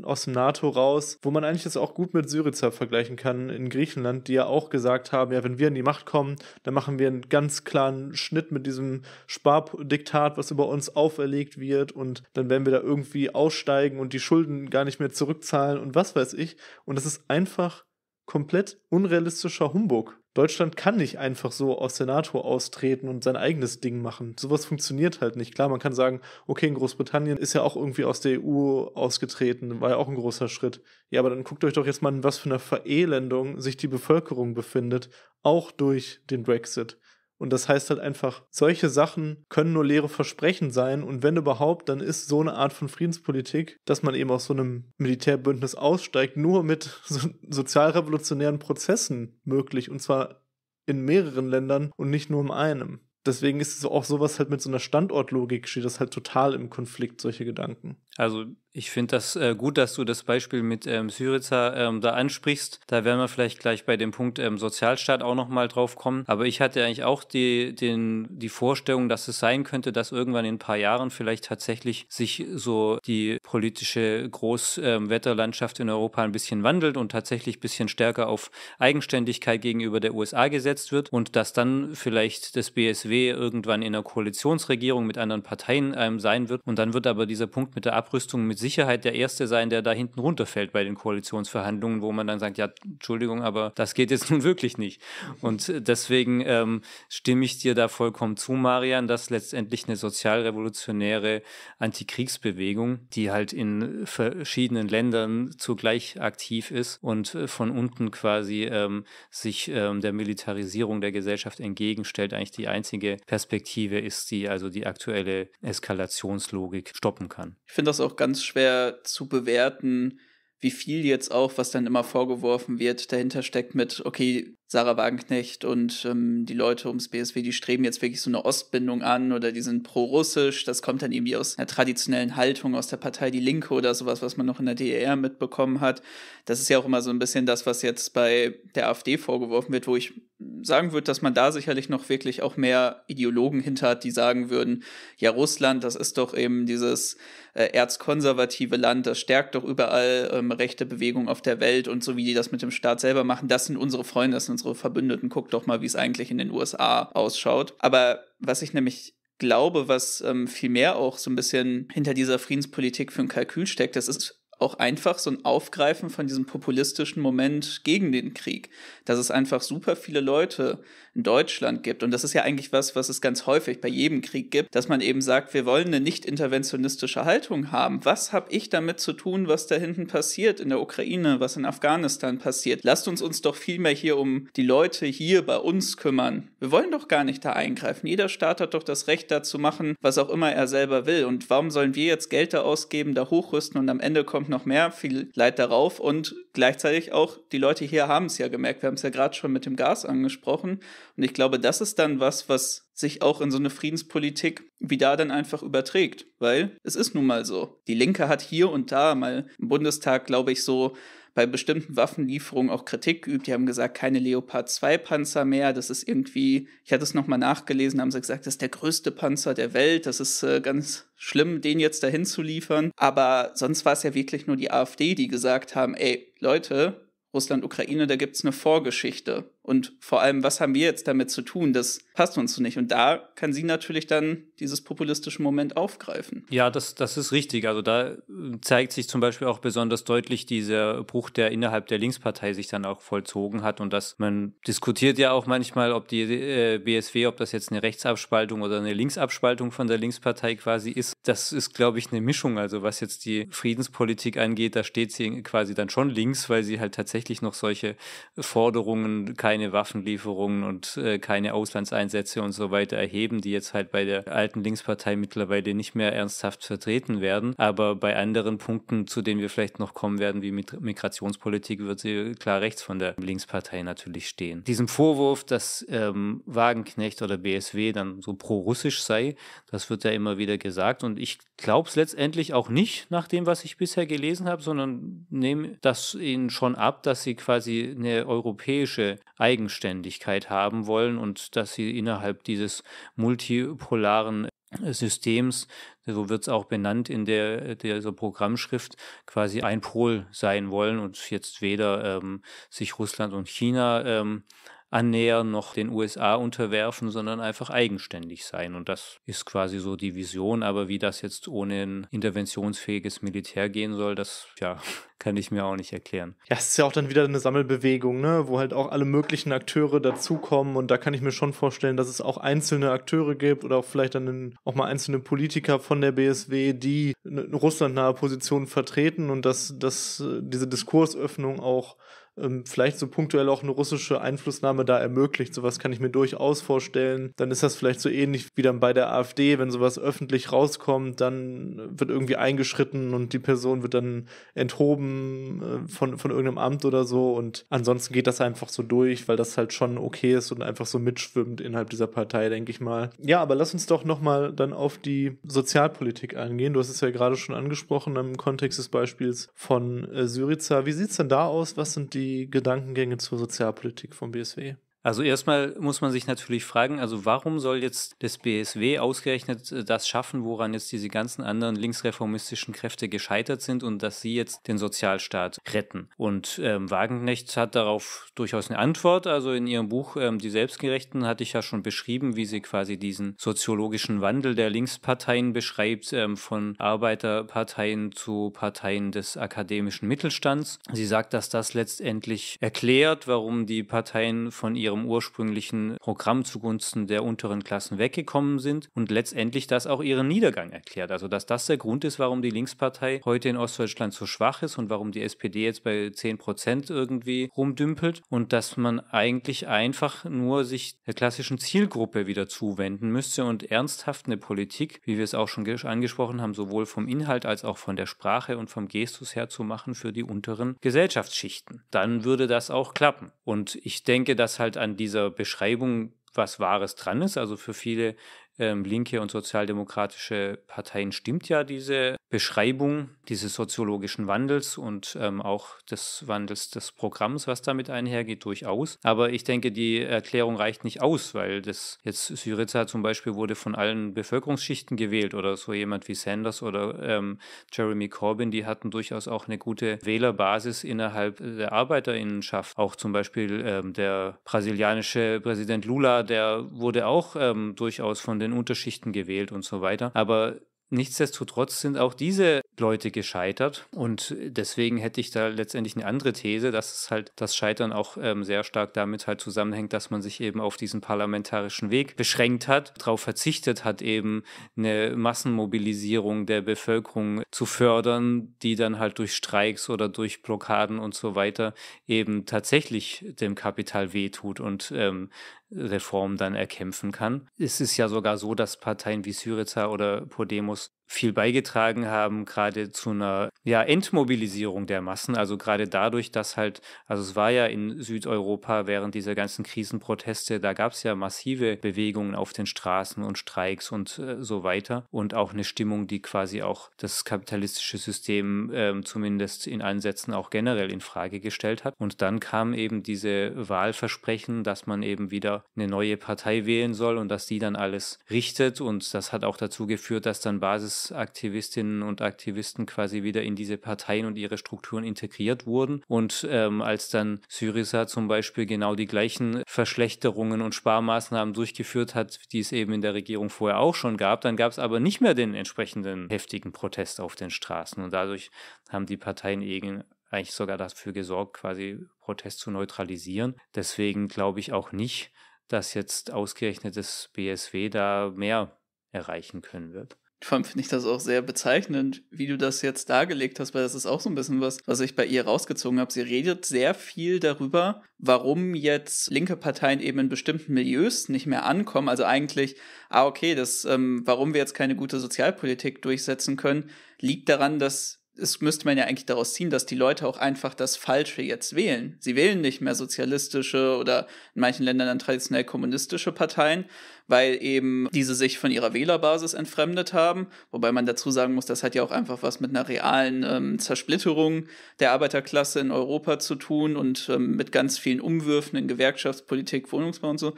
äh, aus dem NATO raus, wo man eigentlich das auch gut mit Syriza vergleichen kann in Griechenland, die ja auch gesagt haben, ja, wenn wir in die Macht kommen, dann machen wir einen ganz klaren Schnitt mit diesem Spardiktat, was über uns auferlegt wird und dann werden wir da irgendwie aussteigen und die Schulden gar nicht mehr zurückzahlen und was weiß ich. Und das ist einfach komplett unrealistischer Humbug. Deutschland kann nicht einfach so aus der NATO austreten und sein eigenes Ding machen. Sowas funktioniert halt nicht. Klar, man kann sagen, okay, in Großbritannien ist ja auch irgendwie aus der EU ausgetreten, war ja auch ein großer Schritt. Ja, aber dann guckt euch doch jetzt mal an, was für eine Verelendung sich die Bevölkerung befindet, auch durch den Brexit. Und das heißt halt einfach, solche Sachen können nur leere Versprechen sein. Und wenn überhaupt, dann ist so eine Art von Friedenspolitik, dass man eben aus so einem Militärbündnis aussteigt, nur mit so sozialrevolutionären Prozessen möglich. Und zwar in mehreren Ländern und nicht nur in einem. Deswegen ist es auch sowas halt mit so einer Standortlogik, steht das halt total im Konflikt, solche Gedanken. Also ich finde das äh, gut, dass du das Beispiel mit ähm, Syriza ähm, da ansprichst. Da werden wir vielleicht gleich bei dem Punkt ähm, Sozialstaat auch nochmal drauf kommen. Aber ich hatte eigentlich auch die, den, die Vorstellung, dass es sein könnte, dass irgendwann in ein paar Jahren vielleicht tatsächlich sich so die politische Großwetterlandschaft in Europa ein bisschen wandelt und tatsächlich ein bisschen stärker auf Eigenständigkeit gegenüber der USA gesetzt wird und dass dann vielleicht das BSW irgendwann in einer Koalitionsregierung mit anderen Parteien ähm, sein wird. Und dann wird aber dieser Punkt mit der Abrüstung mit Sicherheit der Erste sein, der da hinten runterfällt bei den Koalitionsverhandlungen, wo man dann sagt, ja, Entschuldigung, aber das geht jetzt [LAUGHS] nun wirklich nicht. Und deswegen ähm, stimme ich dir da vollkommen zu, Marian, dass letztendlich eine sozialrevolutionäre Antikriegsbewegung, die halt in verschiedenen Ländern zugleich aktiv ist und von unten quasi ähm, sich ähm, der Militarisierung der Gesellschaft entgegenstellt, eigentlich die einzige Perspektive ist, die also die aktuelle Eskalationslogik stoppen kann. Ich finde das auch ganz schwer zu bewerten, wie viel jetzt auch, was dann immer vorgeworfen wird, dahinter steckt mit, okay, Sarah Wagenknecht und ähm, die Leute ums BSW, die streben jetzt wirklich so eine Ostbindung an oder die sind pro-russisch. Das kommt dann irgendwie aus einer traditionellen Haltung aus der Partei Die Linke oder sowas, was man noch in der DDR mitbekommen hat. Das ist ja auch immer so ein bisschen das, was jetzt bei der AfD vorgeworfen wird, wo ich sagen würde, dass man da sicherlich noch wirklich auch mehr Ideologen hinter hat, die sagen würden, ja, Russland, das ist doch eben dieses äh, erzkonservative Land, das stärkt doch überall ähm, rechte Bewegung auf der Welt und so wie die das mit dem Staat selber machen, das sind unsere Freunde, das sind unsere Verbündeten. Guckt doch mal, wie es eigentlich in den USA ausschaut. Aber was ich nämlich glaube, was ähm, vielmehr auch so ein bisschen hinter dieser Friedenspolitik für ein Kalkül steckt, das ist auch einfach so ein Aufgreifen von diesem populistischen Moment gegen den Krieg. Dass es einfach super viele Leute in Deutschland gibt. Und das ist ja eigentlich was, was es ganz häufig bei jedem Krieg gibt, dass man eben sagt, wir wollen eine nicht interventionistische Haltung haben. Was habe ich damit zu tun, was da hinten passiert in der Ukraine, was in Afghanistan passiert? Lasst uns uns doch vielmehr hier um die Leute hier bei uns kümmern. Wir wollen doch gar nicht da eingreifen. Jeder Staat hat doch das Recht da zu machen, was auch immer er selber will. Und warum sollen wir jetzt Geld da ausgeben, da hochrüsten und am Ende kommt noch mehr viel Leid darauf und gleichzeitig auch die Leute hier haben es ja gemerkt. Wir haben es ja gerade schon mit dem Gas angesprochen. Und ich glaube, das ist dann was, was sich auch in so eine Friedenspolitik wie da dann einfach überträgt, weil es ist nun mal so. Die Linke hat hier und da mal im Bundestag, glaube ich, so bei bestimmten Waffenlieferungen auch Kritik geübt. Die haben gesagt, keine Leopard 2 Panzer mehr. Das ist irgendwie, ich hatte es nochmal nachgelesen, haben sie gesagt, das ist der größte Panzer der Welt. Das ist äh, ganz schlimm, den jetzt dahin zu liefern. Aber sonst war es ja wirklich nur die AfD, die gesagt haben, ey, Leute, Russland, Ukraine, da gibt es eine Vorgeschichte. Und vor allem, was haben wir jetzt damit zu tun? Das passt uns so nicht. Und da kann sie natürlich dann dieses populistische Moment aufgreifen. Ja, das, das ist richtig. Also da äh, zeigt sich zum Beispiel auch besonders deutlich dieser Bruch, der innerhalb der Linkspartei sich dann auch vollzogen hat. Und dass man diskutiert ja auch manchmal, ob die äh, BSW, ob das jetzt eine Rechtsabspaltung oder eine Linksabspaltung von der Linkspartei quasi ist. Das ist, glaube ich, eine Mischung. Also was jetzt die Friedenspolitik angeht, da steht sie quasi dann schon links, weil sie halt tatsächlich noch solche Forderungen, keine keine Waffenlieferungen und äh, keine Auslandseinsätze und so weiter erheben, die jetzt halt bei der alten Linkspartei mittlerweile nicht mehr ernsthaft vertreten werden. Aber bei anderen Punkten, zu denen wir vielleicht noch kommen werden, wie mit Migrationspolitik, wird sie klar rechts von der Linkspartei natürlich stehen. Diesem Vorwurf, dass ähm, Wagenknecht oder BSW dann so pro-russisch sei, das wird ja immer wieder gesagt und ich glaube es letztendlich auch nicht nach dem, was ich bisher gelesen habe, sondern nehme das ihnen schon ab, dass sie quasi eine europäische Eigenständigkeit haben wollen und dass sie innerhalb dieses multipolaren äh, Systems, so wird es auch benannt in der dieser Programmschrift, quasi ein Pol sein wollen und jetzt weder ähm, sich Russland und China ähm, annähern, noch den USA unterwerfen, sondern einfach eigenständig sein. Und das ist quasi so die Vision. Aber wie das jetzt ohne ein interventionsfähiges Militär gehen soll, das ja, [LAUGHS] kann ich mir auch nicht erklären. Ja, es ist ja auch dann wieder eine Sammelbewegung, ne? wo halt auch alle möglichen Akteure dazukommen. Und da kann ich mir schon vorstellen, dass es auch einzelne Akteure gibt oder auch vielleicht dann auch mal einzelne Politiker von der BSW, die eine russlandnahe Position vertreten und dass, dass äh, diese Diskursöffnung auch ähm, vielleicht so punktuell auch eine russische Einflussnahme da ermöglicht. Sowas kann ich mir durchaus vorstellen. Dann ist das vielleicht so ähnlich wie dann bei der AfD, wenn sowas öffentlich rauskommt, dann wird irgendwie eingeschritten und die Person wird dann enthoben äh, von, von irgendeinem Amt oder so. Und ansonsten geht das einfach so durch, weil das halt schon okay ist und einfach so mitschwimmt innerhalb dieser Partei, denke ich mal. Ja, aber lass uns doch nochmal dann auf die Sozialpolitik eingehen. Du hast es ja gerade schon angesprochen im Kontext des Beispiels von äh, Syriza. Wie sieht's denn da aus? Was sind die die Gedankengänge zur Sozialpolitik vom BSW? Also erstmal muss man sich natürlich fragen, also warum soll jetzt das BSW ausgerechnet äh, das schaffen, woran jetzt diese ganzen anderen linksreformistischen Kräfte gescheitert sind und dass sie jetzt den Sozialstaat retten? Und ähm, Wagenknecht hat darauf durchaus eine Antwort. Also in ihrem Buch ähm, Die Selbstgerechten hatte ich ja schon beschrieben, wie sie quasi diesen soziologischen Wandel der Linksparteien beschreibt, ähm, von Arbeiterparteien zu Parteien des akademischen Mittelstands. Sie sagt, dass das letztendlich erklärt, warum die Parteien von ihrem ihrem ursprünglichen Programm zugunsten der unteren Klassen weggekommen sind und letztendlich das auch ihren Niedergang erklärt. Also dass das der Grund ist, warum die Linkspartei heute in Ostdeutschland so schwach ist und warum die SPD jetzt bei 10 Prozent irgendwie rumdümpelt und dass man eigentlich einfach nur sich der klassischen Zielgruppe wieder zuwenden müsste und ernsthaft eine Politik, wie wir es auch schon angesprochen haben, sowohl vom Inhalt als auch von der Sprache und vom Gestus her zu machen für die unteren Gesellschaftsschichten. Dann würde das auch klappen. Und ich denke, dass halt an dieser Beschreibung was Wahres dran ist. Also für viele ähm, linke und sozialdemokratische Parteien stimmt ja diese Beschreibung dieses soziologischen Wandels und ähm, auch des Wandels des Programms, was damit einhergeht, durchaus. Aber ich denke, die Erklärung reicht nicht aus, weil das jetzt Syriza zum Beispiel wurde von allen Bevölkerungsschichten gewählt oder so jemand wie Sanders oder ähm, Jeremy Corbyn, die hatten durchaus auch eine gute Wählerbasis innerhalb der Arbeiterinnenschaft. Auch zum Beispiel ähm, der brasilianische Präsident Lula, der wurde auch ähm, durchaus von den Unterschichten gewählt und so weiter. Aber Nichtsdestotrotz sind auch diese Leute gescheitert und deswegen hätte ich da letztendlich eine andere These, dass es halt das Scheitern auch ähm, sehr stark damit halt zusammenhängt, dass man sich eben auf diesen parlamentarischen Weg beschränkt hat, darauf verzichtet hat, eben eine Massenmobilisierung der Bevölkerung zu fördern, die dann halt durch Streiks oder durch Blockaden und so weiter eben tatsächlich dem Kapital wehtut und ähm, Reform dann erkämpfen kann. Es ist ja sogar so, dass Parteien wie Syriza oder Podemos viel beigetragen haben, gerade zu einer ja, Entmobilisierung der Massen. Also gerade dadurch, dass halt, also es war ja in Südeuropa während dieser ganzen Krisenproteste, da gab es ja massive Bewegungen auf den Straßen und Streiks und äh, so weiter. Und auch eine Stimmung, die quasi auch das kapitalistische System äh, zumindest in Ansätzen auch generell in Frage gestellt hat. Und dann kam eben diese Wahlversprechen, dass man eben wieder eine neue Partei wählen soll und dass die dann alles richtet. Und das hat auch dazu geführt, dass dann Basis Aktivistinnen und Aktivisten quasi wieder in diese Parteien und ihre Strukturen integriert wurden. Und ähm, als dann Syriza zum Beispiel genau die gleichen Verschlechterungen und Sparmaßnahmen durchgeführt hat, die es eben in der Regierung vorher auch schon gab, dann gab es aber nicht mehr den entsprechenden heftigen Protest auf den Straßen. Und dadurch haben die Parteien eben eigentlich sogar dafür gesorgt, quasi Protest zu neutralisieren. Deswegen glaube ich auch nicht, dass jetzt ausgerechnet das BSW da mehr erreichen können wird. Vor allem finde ich das auch sehr bezeichnend, wie du das jetzt dargelegt hast, weil das ist auch so ein bisschen was, was ich bei ihr rausgezogen habe. Sie redet sehr viel darüber, warum jetzt linke Parteien eben in bestimmten Milieus nicht mehr ankommen. Also eigentlich, ah, okay, das, ähm, warum wir jetzt keine gute Sozialpolitik durchsetzen können, liegt daran, dass es müsste man ja eigentlich daraus ziehen, dass die Leute auch einfach das Falsche jetzt wählen. Sie wählen nicht mehr sozialistische oder in manchen Ländern dann traditionell kommunistische Parteien, weil eben diese sich von ihrer Wählerbasis entfremdet haben. Wobei man dazu sagen muss, das hat ja auch einfach was mit einer realen ähm, Zersplitterung der Arbeiterklasse in Europa zu tun und ähm, mit ganz vielen Umwürfen in Gewerkschaftspolitik, Wohnungsbau und so.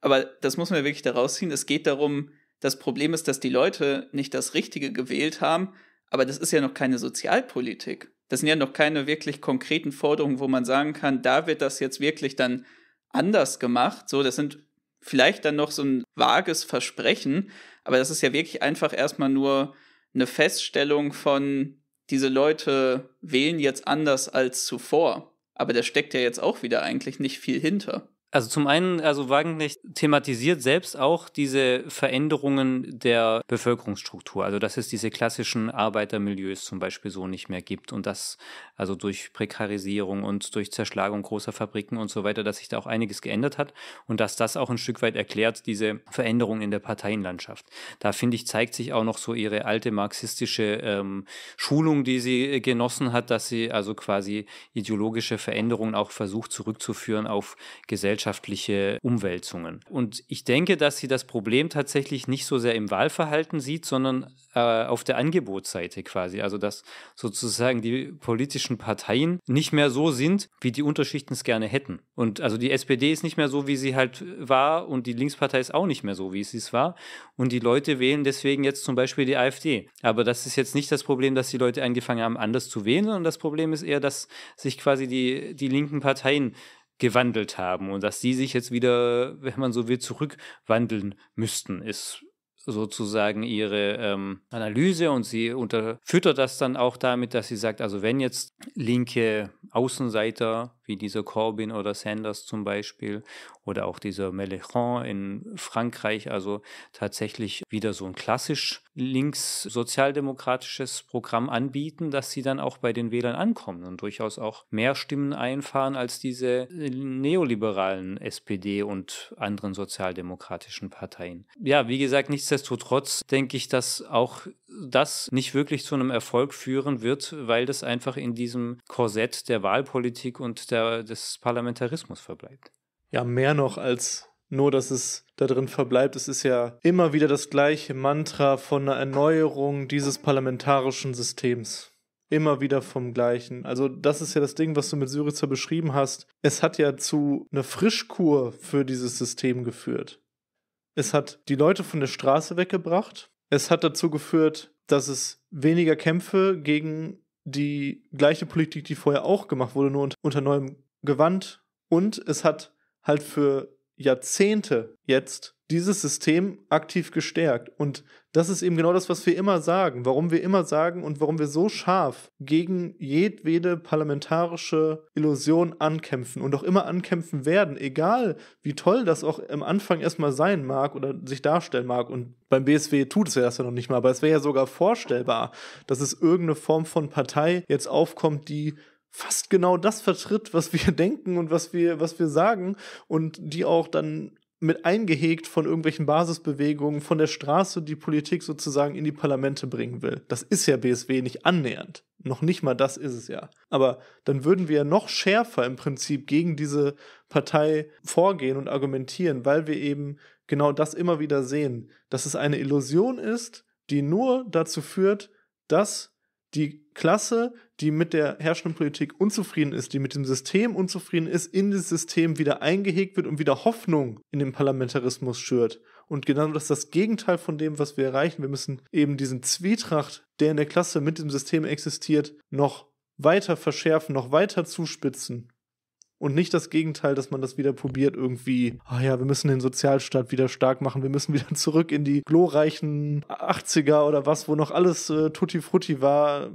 Aber das muss man ja wirklich daraus ziehen. Es geht darum, das Problem ist, dass die Leute nicht das Richtige gewählt haben, aber das ist ja noch keine Sozialpolitik. Das sind ja noch keine wirklich konkreten Forderungen, wo man sagen kann, da wird das jetzt wirklich dann anders gemacht. So, das sind vielleicht dann noch so ein vages Versprechen, aber das ist ja wirklich einfach erstmal nur eine Feststellung von, diese Leute wählen jetzt anders als zuvor. Aber da steckt ja jetzt auch wieder eigentlich nicht viel hinter. Also zum einen, also Wagenknecht thematisiert selbst auch diese Veränderungen der Bevölkerungsstruktur, also dass es diese klassischen Arbeitermilieus zum Beispiel so nicht mehr gibt und dass also durch Prekarisierung und durch Zerschlagung großer Fabriken und so weiter, dass sich da auch einiges geändert hat und dass das auch ein Stück weit erklärt, diese Veränderungen in der Parteienlandschaft. Da finde ich, zeigt sich auch noch so ihre alte marxistische ähm, Schulung, die sie genossen hat, dass sie also quasi ideologische Veränderungen auch versucht zurückzuführen auf Gesellschaft gesellschaftliche Umwälzungen. Und ich denke, dass sie das Problem tatsächlich nicht so sehr im Wahlverhalten sieht, sondern äh, auf der Angebotsseite quasi. Also dass sozusagen die politischen Parteien nicht mehr so sind, wie die Unterschichten es gerne hätten. Und also die SPD ist nicht mehr so, wie sie halt war und die Linkspartei ist auch nicht mehr so, wie sie es war. Und die Leute wählen deswegen jetzt zum Beispiel die AfD. Aber das ist jetzt nicht das Problem, dass die Leute angefangen haben, anders zu wählen, sondern das Problem ist eher, dass sich quasi die, die linken Parteien gewandelt haben und dass sie sich jetzt wieder, wenn man so will, zurückwandeln müssten, ist sozusagen ihre ähm, Analyse. Und sie unterfüttert das dann auch damit, dass sie sagt, also wenn jetzt linke Außenseiter wie dieser Corbyn oder Sanders zum Beispiel oder auch dieser Mélenchon in Frankreich, also tatsächlich wieder so ein klassisch links-sozialdemokratisches Programm anbieten, dass sie dann auch bei den Wählern ankommen und durchaus auch mehr Stimmen einfahren als diese neoliberalen SPD und anderen sozialdemokratischen Parteien. Ja, wie gesagt, nichtsdestotrotz denke ich, dass auch das nicht wirklich zu einem Erfolg führen wird, weil das einfach in diesem Korsett der Wahlpolitik und der, des Parlamentarismus verbleibt. Ja, mehr noch als Nur, dass es da drin verbleibt, es ist ja immer wieder das gleiche Mantra von einer Erneuerung dieses parlamentarischen Systems. Immer wieder vom gleichen. Also, das ist ja das Ding, was du mit Syriza beschrieben hast. Es hat ja zu einer Frischkur für dieses System geführt. Es hat die Leute von der Straße weggebracht. Es hat dazu geführt, dass es weniger Kämpfe gegen die gleiche Politik, die vorher auch gemacht wurde, nur unter neuem Gewand. Und es hat halt für Jahrzehnte jetzt dieses System aktiv gestärkt. Und das ist eben genau das, was wir immer sagen, warum wir immer sagen und warum wir so scharf gegen jedwede parlamentarische Illusion ankämpfen und auch immer ankämpfen werden, egal wie toll das auch am Anfang erstmal sein mag oder sich darstellen mag. Und beim BSW tut es ja das ja noch nicht mal, aber es wäre ja sogar vorstellbar, dass es irgendeine Form von Partei jetzt aufkommt, die fast genau das vertritt, was wir [LAUGHS] denken und was wir, was wir sagen und die auch dann mit eingehegt von irgendwelchen Basisbewegungen von der Straße die Politik sozusagen in die Parlamente bringen will. Das ist ja BSW nicht annähernd. Noch nicht mal das ist es ja. Aber dann würden wir noch schärfer im Prinzip gegen diese Partei vorgehen und argumentieren, weil wir eben genau das immer wieder sehen, dass es eine Illusion ist, die nur dazu führt, dass die Klasse, die mit der herrschenden Politik unzufrieden ist, die mit dem System unzufrieden ist, in das System wieder eingehegt wird und wieder Hoffnung in den Parlamentarismus schürt. Und genau das ist das Gegenteil von dem, was wir erreichen. Wir müssen eben diesen Zwietracht, der in der Klasse mit dem System existiert, noch weiter verschärfen, noch weiter zuspitzen. Und nicht das Gegenteil, dass man das wieder probiert, irgendwie, ah oh ja, wir müssen den Sozialstaat wieder stark machen, wir müssen [LAUGHS] wieder zurück in die glorreichen 80er oder was, wo noch alles äh, tutti frutti war.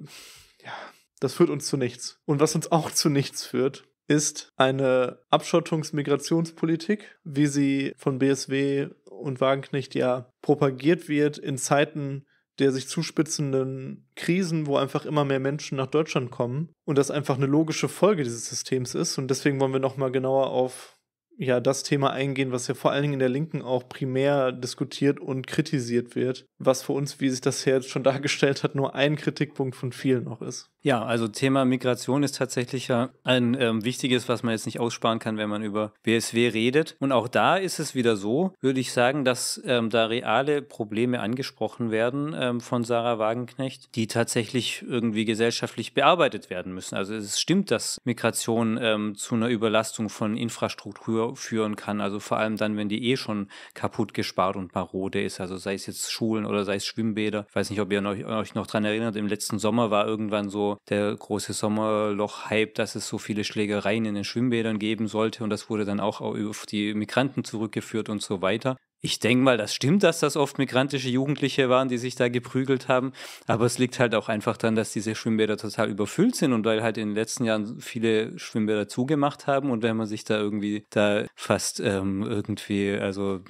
Ja, das führt uns zu nichts. Und was uns auch zu nichts führt, ist eine Abschottungs-Migrationspolitik, wie sie von BSW und Wagenknecht ja propagiert wird in Zeiten der sich zuspitzenden Krisen, wo einfach immer mehr Menschen nach Deutschland kommen und das einfach eine logische Folge dieses Systems ist. Und deswegen wollen wir nochmal genauer auf ja das Thema eingehen, was ja vor allen Dingen in der Linken auch primär diskutiert und kritisiert wird, was für uns, wie sich das jetzt schon [LAUGHS] dargestellt hat, nur ein Kritikpunkt von vielen noch ist. Ja, also Thema Migration ist tatsächlich ja ein ähm, wichtiges, was man jetzt nicht aussparen kann, wenn man über BSW redet. Und auch da ist es wieder so, würde ich sagen, dass ähm, da reale Probleme angesprochen werden ähm, von Sarah Wagenknecht, die tatsächlich irgendwie gesellschaftlich bearbeitet werden müssen. Also es stimmt, dass Migration ähm, zu einer Überlastung von Infrastruktur führen kann. Also vor allem dann, wenn die eh schon kaputt gespart und marode ist. Also sei es jetzt Schulen oder sei es Schwimmbäder. Ich weiß nicht, ob ihr euch, noch dran erinnert, im letzten Sommer war irgendwann so der große Sommerloch-Hype, dass es so viele Schlägereien in den Schwimmbädern geben sollte und das wurde dann auch auf die Migranten zurückgeführt und so weiter. Ich denke mal, das stimmt, dass das oft migrantische Jugendliche waren, die sich da geprügelt haben. Aber es liegt halt auch einfach daran, dass diese Schwimmbäder total überfüllt sind und weil halt in den letzten Jahren viele Schwimmbäder zugemacht haben und wenn man sich da irgendwie da fast ähm, irgendwie, also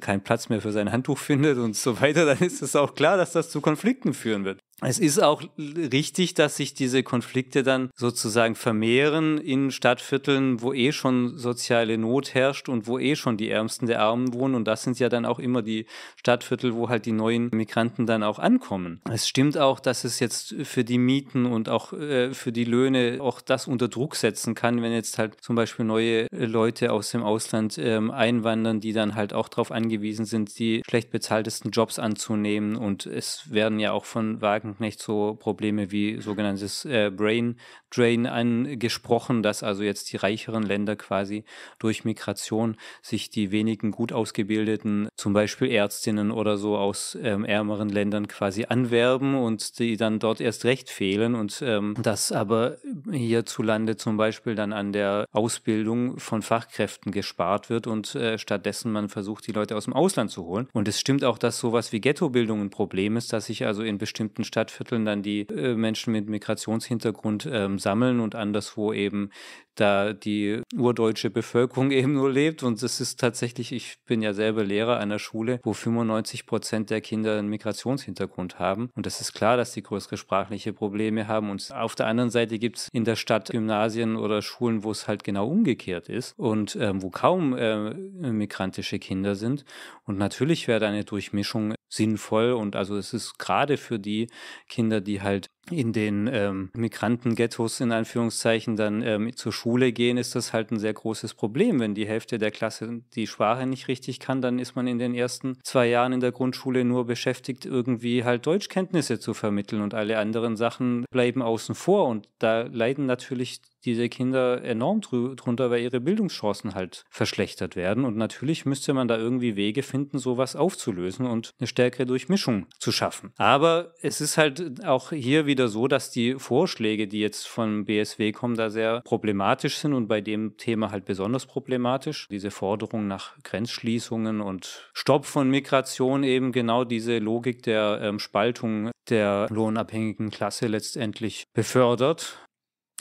keinen Platz mehr für sein Handtuch [LAUGHS] findet und so weiter, dann ist es auch klar, dass das zu Konflikten führen wird. Es ist auch richtig, dass sich diese Konflikte dann sozusagen vermehren in Stadtvierteln, wo eh schon soziale Not herrscht und wo eh schon die Ärmsten der Armen wohnen. Und das sind ja dann auch immer die Stadtviertel, wo halt die neuen Migranten dann auch ankommen. Es stimmt auch, dass es jetzt für die Mieten und auch äh, für die Löhne auch das unter Druck setzen kann, wenn jetzt halt zum Beispiel neue Leute aus dem Ausland ähm, einwandern, die dann halt auch darauf angewiesen sind, die schlecht bezahltesten Jobs anzunehmen. Und es werden ja auch von Wagen nicht so Probleme wie sogenanntes äh, Brain Drain angesprochen, dass also jetzt die reicheren Länder quasi durch Migration sich die wenigen gut ausgebildeten, zum Beispiel Ärztinnen oder so aus ähm, ärmeren Ländern quasi anwerben und die dann dort erst recht fehlen und ähm, das aber hierzulande zum Beispiel dann an der Ausbildung von Fachkräften gespart wird und äh, stattdessen man versucht, die Leute aus dem Ausland zu holen. Und es stimmt auch, dass sowas wie Ghettobildung ein Problem ist, dass sich also in bestimmten Stadtvierteln dann die äh, Menschen mit Migrationshintergrund ähm, sammeln und anderswo eben da die urdeutsche Bevölkerung [LAUGHS] eben nur lebt. Und es ist tatsächlich, ich bin ja selber Lehrer einer Schule, wo 95 Prozent der Kinder einen Migrationshintergrund haben. Und es ist klar, dass die größere sprachliche Probleme haben. Und auf der anderen Seite gibt es in der Stadt Gymnasien oder Schulen, wo es halt genau umgekehrt ist und ähm, wo kaum äh, migrantische Kinder sind. Und natürlich wäre da eine Durchmischung sinnvoll. Und also es ist gerade für die Kinder, die halt in den ähm, Migrantenghettos in Anführungszeichen dann ähm, zur Schule gehen, ist das halt ein sehr großes Problem. Wenn die Hälfte der Klasse die Sprache nicht richtig kann, dann ist man in den ersten zwei Jahren in der Grundschule nur beschäftigt, irgendwie halt Deutschkenntnisse zu vermitteln und alle anderen Sachen bleiben außen vor. Und da leiden natürlich diese Kinder enorm drunter, weil ihre Bildungschancen halt verschlechtert werden. Und natürlich müsste man da irgendwie Wege finden, sowas aufzulösen und eine stärkere Durchmischung zu schaffen. Aber es ist halt auch hier wieder so, dass die Vorschläge, die jetzt von BSW kommen, da sehr problematisch sind und bei dem Thema halt besonders problematisch. Diese Forderung nach Grenzschließungen und Stopp von Migration eben genau diese Logik der ähm, Spaltung der lohnabhängigen Klasse letztendlich befördert.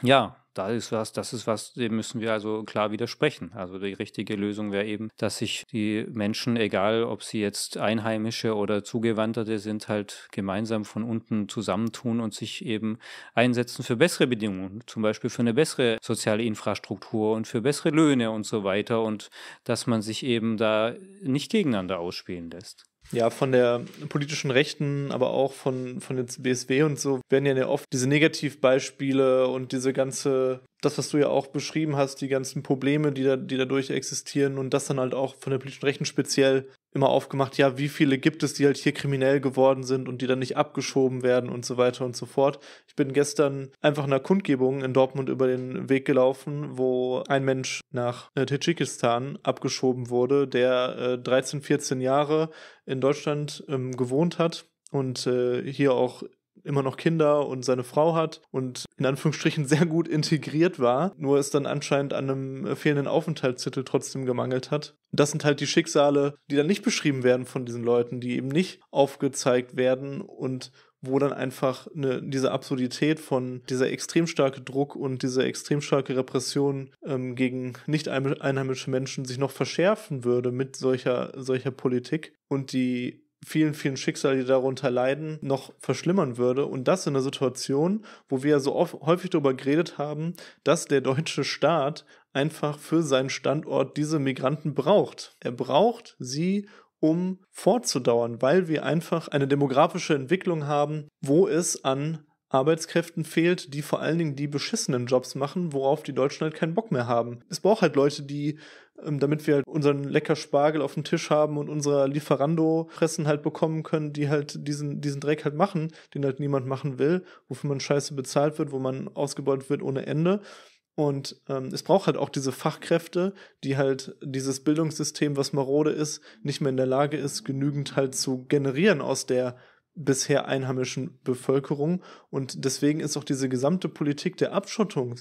Ja, da ist was, das ist was, dem müssen wir also klar widersprechen. Also die richtige Lösung wäre eben, dass sich die Menschen, egal ob sie jetzt Einheimische oder Zugewanderte sind, halt gemeinsam von unten zusammentun und sich eben einsetzen für bessere Bedingungen, zum Beispiel für eine bessere soziale Infrastruktur und für bessere Löhne und so weiter und dass man sich eben da nicht gegeneinander ausspielen lässt ja, von der politischen Rechten, aber auch von, von den BSW und so, werden ja oft diese Negativbeispiele und diese ganze das, was du ja auch beschrieben hast, die ganzen Probleme, die, da, die dadurch existieren und das dann halt auch von der politischen Rechten speziell immer aufgemacht, ja, wie viele gibt es, die halt hier kriminell geworden sind und die dann nicht abgeschoben werden und so weiter und so fort. Ich bin gestern einfach einer Kundgebung in Dortmund über den Weg gelaufen, wo ein Mensch nach äh, Tadschikistan abgeschoben wurde, der äh, 13, 14 Jahre in Deutschland ähm, gewohnt hat und äh, hier auch immer noch Kinder und seine Frau hat und in Anführungsstrichen sehr gut integriert war, nur es dann anscheinend an einem fehlenden Aufenthaltstitel trotzdem gemangelt hat. Das sind halt die Schicksale, die dann nicht beschrieben werden von diesen Leuten, die eben nicht aufgezeigt werden und wo dann einfach eine, diese Absurdität von dieser extrem starke Druck und diese extrem starke Repression ähm, gegen nicht einheimische Menschen sich noch verschärfen würde mit solcher, solcher Politik und die vielen, vielen Schicksale, die darunter leiden, noch verschlimmern würde. Und das in einer Situation, wo wir ja so oft, häufig darüber geredet haben, dass der deutsche Staat einfach für seinen Standort diese Migranten braucht. Er braucht sie, um fortzudauern, weil wir einfach eine demografische Entwicklung haben, wo es an Arbeitskräften fehlt, die vor allen Dingen die beschissenen Jobs machen, worauf die Deutschen halt keinen Bock mehr haben. Es braucht halt Leute, die damit wir halt unseren lecker Spargel auf dem Tisch haben und unsere Lieferando-Fressen halt bekommen können, die halt diesen, diesen Dreck halt machen, den halt niemand machen will, wofür man scheiße bezahlt wird, wo man ausgebeutet wird ohne Ende. Und ähm, es braucht halt auch diese Fachkräfte, die halt dieses Bildungssystem, was marode ist, nicht mehr in der Lage ist, genügend halt zu generieren aus der bisher einheimischen Bevölkerung. Und deswegen ist auch diese gesamte Politik der Abschottung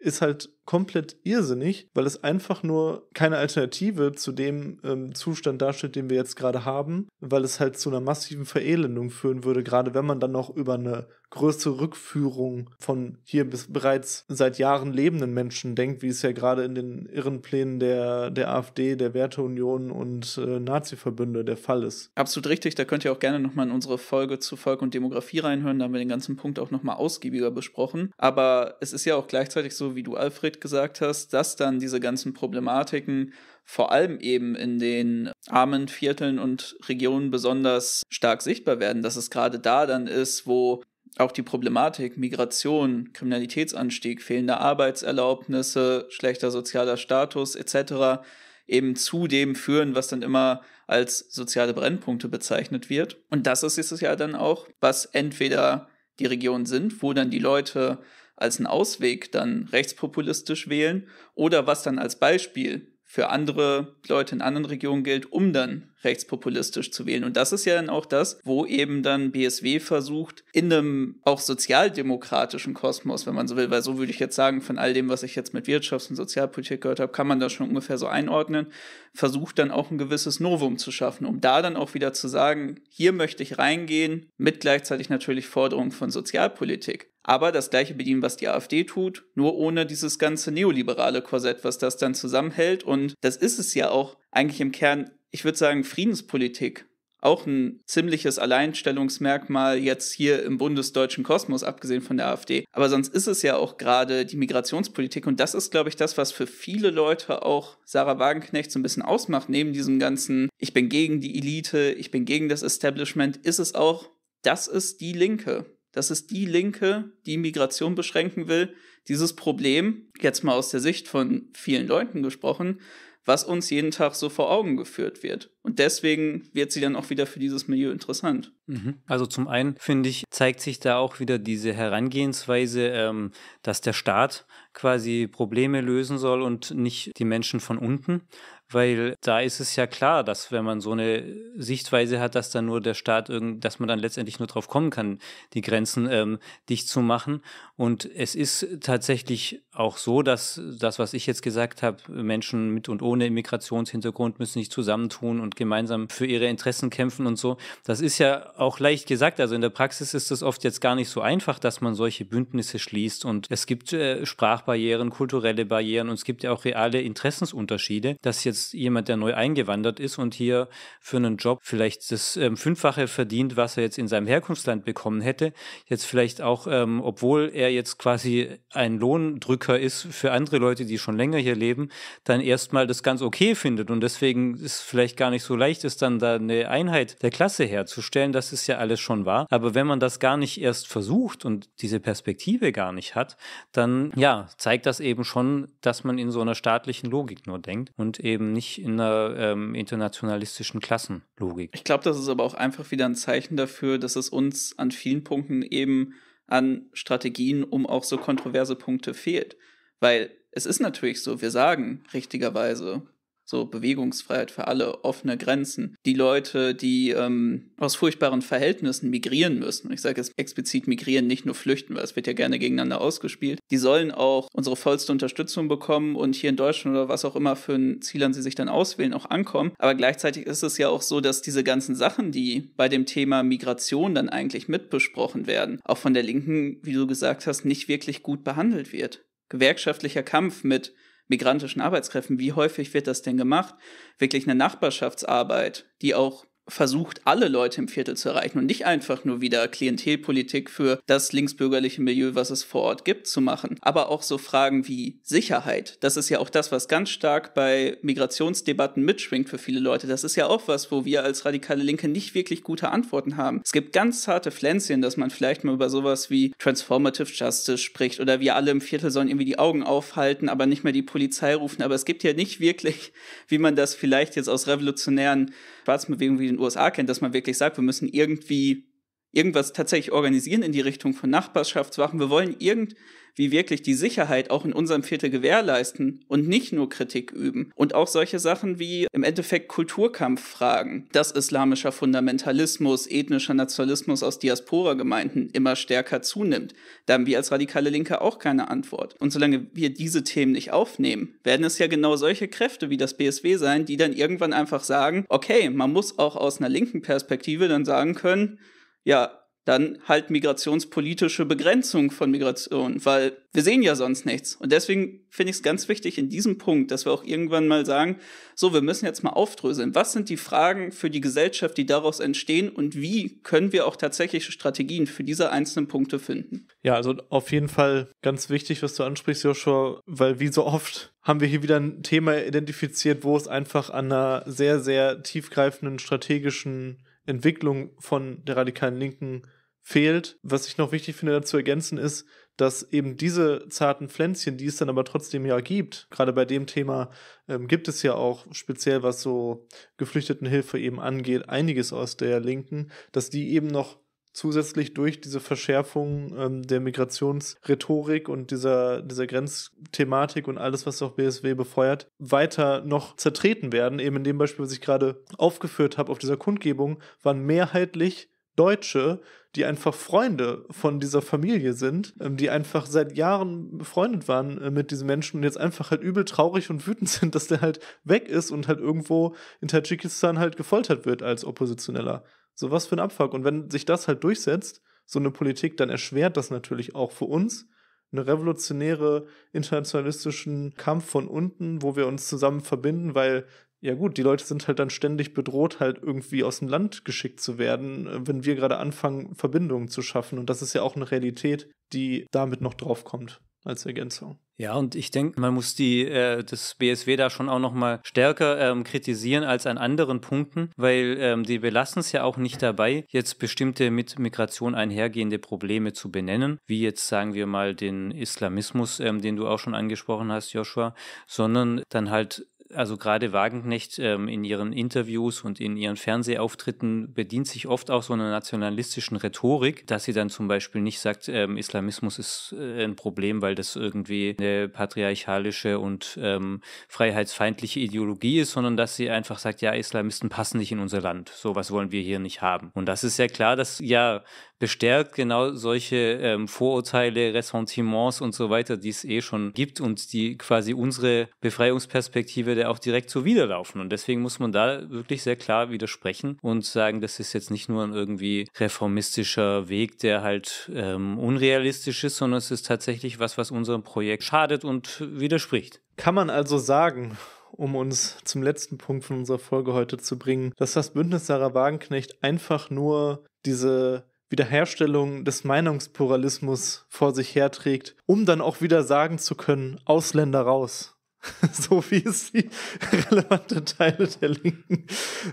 ist halt komplett irrsinnig, weil es einfach nur keine Alternative zu dem ähm, Zustand darstellt, den wir jetzt gerade haben, weil es halt zu einer massiven Verelendung führen würde, gerade wenn man dann noch über eine größere Rückführung von hier bis bereits seit Jahren lebenden Menschen denkt, wie es ja gerade in den irren Plänen der, der AfD, der Werteunion und äh, Nazi-Verbünde der Fall ist. Absolut richtig, da könnt ihr auch gerne nochmal in unsere Folge zu Volk und Demografie reinhören, da haben wir den ganzen Punkt auch nochmal ausgiebiger besprochen. Aber es ist ja auch gleichzeitig so, wie du Alfred gesagt hast, dass dann diese ganzen Problematiken vor allem eben in den armen Vierteln und Regionen besonders stark sichtbar werden, dass es gerade da dann ist, wo auch die Problematik Migration, Kriminalitätsanstieg, fehlende Arbeitserlaubnisse, schlechter sozialer Status etc. eben zu dem führen, was dann immer als soziale Brennpunkte bezeichnet wird. Und das ist es ja dann auch, was entweder die Regionen sind, wo dann die Leute als einen Ausweg dann rechtspopulistisch wählen oder was dann als Beispiel für andere Leute in anderen Regionen gilt, um dann rechtspopulistisch zu wählen. Und das ist ja dann auch das, wo eben dann BSW versucht, in einem auch sozialdemokratischen Kosmos, wenn man so will, weil so würde ich jetzt sagen, von all dem, was ich jetzt mit Wirtschafts- und Sozialpolitik gehört habe, kann man das schon ungefähr so einordnen, versucht dann auch ein gewisses Novum zu schaffen, um da dann auch wieder zu sagen, hier möchte ich reingehen, mit gleichzeitig natürlich Forderungen von Sozialpolitik aber das gleiche bedienen, was die AfD tut, nur ohne dieses ganze neoliberale Korsett, was das dann zusammenhält. Und das ist es ja auch eigentlich im Kern, ich würde sagen, Friedenspolitik. Auch ein ziemliches Alleinstellungsmerkmal jetzt hier im bundesdeutschen Kosmos, abgesehen von der AfD. Aber sonst ist es ja auch gerade die Migrationspolitik. Und das ist, glaube ich, das, was für viele Leute auch Sarah Wagenknecht so ein bisschen ausmacht. Neben diesem ganzen, ich bin gegen die Elite, ich bin gegen das Establishment, ist es auch, das ist die Linke Das ist die Linke, die Migration beschränken will. Dieses Problem, jetzt mal aus der Sicht von vielen Leuten gesprochen, was uns jeden Tag so vor Augen geführt wird. Und deswegen wird sie dann auch wieder für dieses Milieu interessant. Mhm. Also zum einen finde ich, zeigt sich da auch wieder diese Herangehensweise, ähm, dass der Staat quasi Probleme lösen soll und nicht die Menschen von unten weil da ist es ja klar, dass wenn man so eine Sichtweise hat, dass dann nur der Staat irgend, dass man dann letztendlich nur drauf kommen kann, die Grenzen ähm, dicht zu machen. Und es ist tatsächlich auch so, dass das, was ich jetzt gesagt habe, Menschen mit und ohne Immigrationshintergrund müssen sich zusammentun und gemeinsam für ihre Interessen kämpfen und so. Das ist ja auch leicht gesagt. Also in der Praxis ist es oft jetzt gar nicht so einfach, dass man solche Bündnisse schließt. Und es gibt äh, Sprachbarrieren, kulturelle Barrieren und es gibt ja auch reale Interessensunterschiede, dass jetzt jetzt jemand, der neu eingewandert ist und hier für einen Job vielleicht das ähm, Fünffache verdient, was er jetzt in seinem Herkunftsland bekommen hätte, jetzt vielleicht auch, ähm, obwohl er jetzt quasi ein Lohndrücker ist für andere Leute, die schon länger hier leben, dann erstmal das ganz okay findet. Und deswegen ist vielleicht gar nicht so leicht ist, dann da eine Einheit der Klasse herzustellen, das ist ja alles schon wahr. Aber wenn man das gar nicht erst versucht und diese Perspektive gar nicht hat, dann ja, zeigt das eben schon, dass man in so einer staatlichen Logik nur denkt und eben nicht in einer ähm, internationalistischen Klassenlogik. Ich glaube, das ist aber auch einfach wieder ein Zeichen dafür, dass es uns an vielen Punkten eben an Strategien um auch so kontroverse Punkte fehlt. Weil es ist natürlich so, wir sagen richtigerweise, so Bewegungsfreiheit für alle, offene Grenzen. Die Leute, die ähm, aus furchtbaren Verhältnissen migrieren müssen, ich sage jetzt explizit migrieren, nicht nur flüchten, weil es wird ja gerne gegeneinander ausgespielt, die sollen auch unsere vollste Unterstützung bekommen und hier in Deutschland oder was auch immer für ein Ziel an sie sich dann auswählen, auch ankommen. Aber gleichzeitig ist es ja auch so, dass diese ganzen Sachen, die bei dem Thema Migration dann eigentlich mitbesprochen werden, auch von der Linken, wie du gesagt hast, nicht wirklich gut behandelt wird. Gewerkschaftlicher Kampf mit migrantischen Arbeitskräften. Wie häufig wird das denn gemacht? Wirklich eine Nachbarschaftsarbeit, die auch versucht, alle Leute im Viertel zu erreichen und nicht einfach nur wieder Klientelpolitik für das linksbürgerliche Milieu, was es vor Ort gibt, zu machen. Aber auch so Fragen wie Sicherheit. Das ist ja auch das, was ganz stark bei Migrationsdebatten mitschwingt für viele Leute. Das ist ja auch was, wo wir als radikale Linke nicht wirklich gute Antworten haben. Es gibt ganz zarte Pflänzchen, dass man vielleicht mal über sowas wie Transformative Justice spricht oder wir alle im Viertel sollen irgendwie die Augen aufhalten, aber nicht mehr die Polizei rufen. Aber es gibt ja nicht wirklich, wie man das vielleicht jetzt aus revolutionären schwarzen Bewegungen wie den USA kennt, dass man wirklich sagt, wir müssen irgendwie irgendwas tatsächlich organisieren in die Richtung von Nachbarschaftswachen. Wir wollen irgendwie wirklich die Sicherheit auch in unserem Viertel gewährleisten und nicht nur Kritik üben. Und auch solche Sachen wie im Endeffekt Kulturkampffragen, dass islamischer Fundamentalismus, ethnischer Nationalismus aus Diaspora-Gemeinden immer stärker zunimmt. Da haben wir als radikale Linke auch keine Antwort. Und solange wir diese Themen nicht aufnehmen, werden es ja genau solche Kräfte wie das BSW sein, die dann irgendwann einfach sagen, okay, man muss auch aus einer linken Perspektive dann sagen können, ja, dann halt migrationspolitische Begrenzung von Migration, weil wir sehen ja sonst nichts. Und deswegen finde ich es ganz wichtig in diesem Punkt, dass wir auch irgendwann mal sagen, so, wir müssen jetzt mal aufdröseln. Was sind die Fragen für die Gesellschaft, die daraus entstehen und wie können wir auch tatsächliche Strategien für diese einzelnen Punkte finden? Ja, also auf jeden Fall ganz wichtig, was du ansprichst, Joshua, weil wie so oft haben wir hier wieder ein Thema identifiziert, wo es einfach an einer sehr, sehr tiefgreifenden strategischen Entwicklung von der radikalen Linken fehlt. Was ich noch wichtig finde dazu ergänzen ist, dass eben diese zarten Pflänzchen, die es dann aber trotzdem ja gibt, gerade bei dem Thema ähm, gibt es ja auch speziell, was so Geflüchtetenhilfe eben angeht, einiges aus der Linken, dass die eben noch zusätzlich durch diese Verschärfung ähm, der Migrationsrhetorik und dieser, dieser Grenzthematik und alles, was auch BSW befeuert, weiter noch zertreten werden. Eben in dem Beispiel, was ich gerade aufgeführt habe auf dieser Kundgebung, waren mehrheitlich Deutsche, die einfach Freunde von dieser Familie sind, ähm, die einfach seit Jahren befreundet waren äh, mit diesen Menschen und jetzt einfach halt übel traurig und wütend [LAUGHS] sind, dass der halt weg ist und halt irgendwo in Tadschikistan halt gefoltert wird als Oppositioneller. So was für ein Abfuck. Und wenn sich das halt durchsetzt, so eine Politik, dann erschwert das natürlich auch für uns eine revolutionäre internationalistischen Kampf von unten, wo wir uns zusammen verbinden, weil ja gut, die Leute sind halt dann ständig bedroht, halt irgendwie aus dem Land geschickt zu werden, wenn wir gerade anfangen, Verbindungen zu schaffen. Und das ist ja auch eine Realität, die damit noch draufkommt als Ergänzung. Ja, und ich denke, man muss die, äh, das BSW da schon auch nochmal stärker ähm, kritisieren als an anderen Punkten, weil ähm, die belassen es ja auch nicht dabei, jetzt bestimmte mit Migration einhergehende Probleme zu benennen, wie jetzt sagen wir mal den Islamismus, ähm, den du auch schon angesprochen hast, Joshua, sondern dann halt also gerade Wagenknecht ähm, in ihren Interviews und in ihren Fernsehauftritten bedient sich oft auch so einer nationalistischen Rhetorik, dass sie dann zum Beispiel nicht sagt, ähm, Islamismus ist äh, ein Problem, weil das irgendwie eine patriarchalische und ähm, freiheitsfeindliche Ideologie ist, sondern dass sie einfach sagt, ja, Islamisten passen nicht in unser Land. So was wollen wir hier nicht haben. Und das ist ja klar, dass ja bestärkt genau solche ähm, Vorurteile, Ressentiments und so weiter, die es eh schon gibt und die quasi unsere Befreiungsperspektive da auch direkt zuwiderlaufen. Und deswegen muss man da wirklich sehr klar widersprechen und sagen, das ist jetzt nicht nur ein irgendwie reformistischer Weg, der halt ähm, unrealistisch ist, sondern es ist tatsächlich was, was unserem Projekt schadet und widerspricht. Kann man also sagen, um uns zum letzten Punkt von unserer Folge heute zu bringen, dass das Bündnis Sarah Wagenknecht einfach nur diese Wiederherstellung des Meinungspluralismus vor sich herträgt, um dann auch wieder sagen zu können, Ausländer raus. [LAUGHS] so wie es die [LAUGHS] relevante Teile der Linken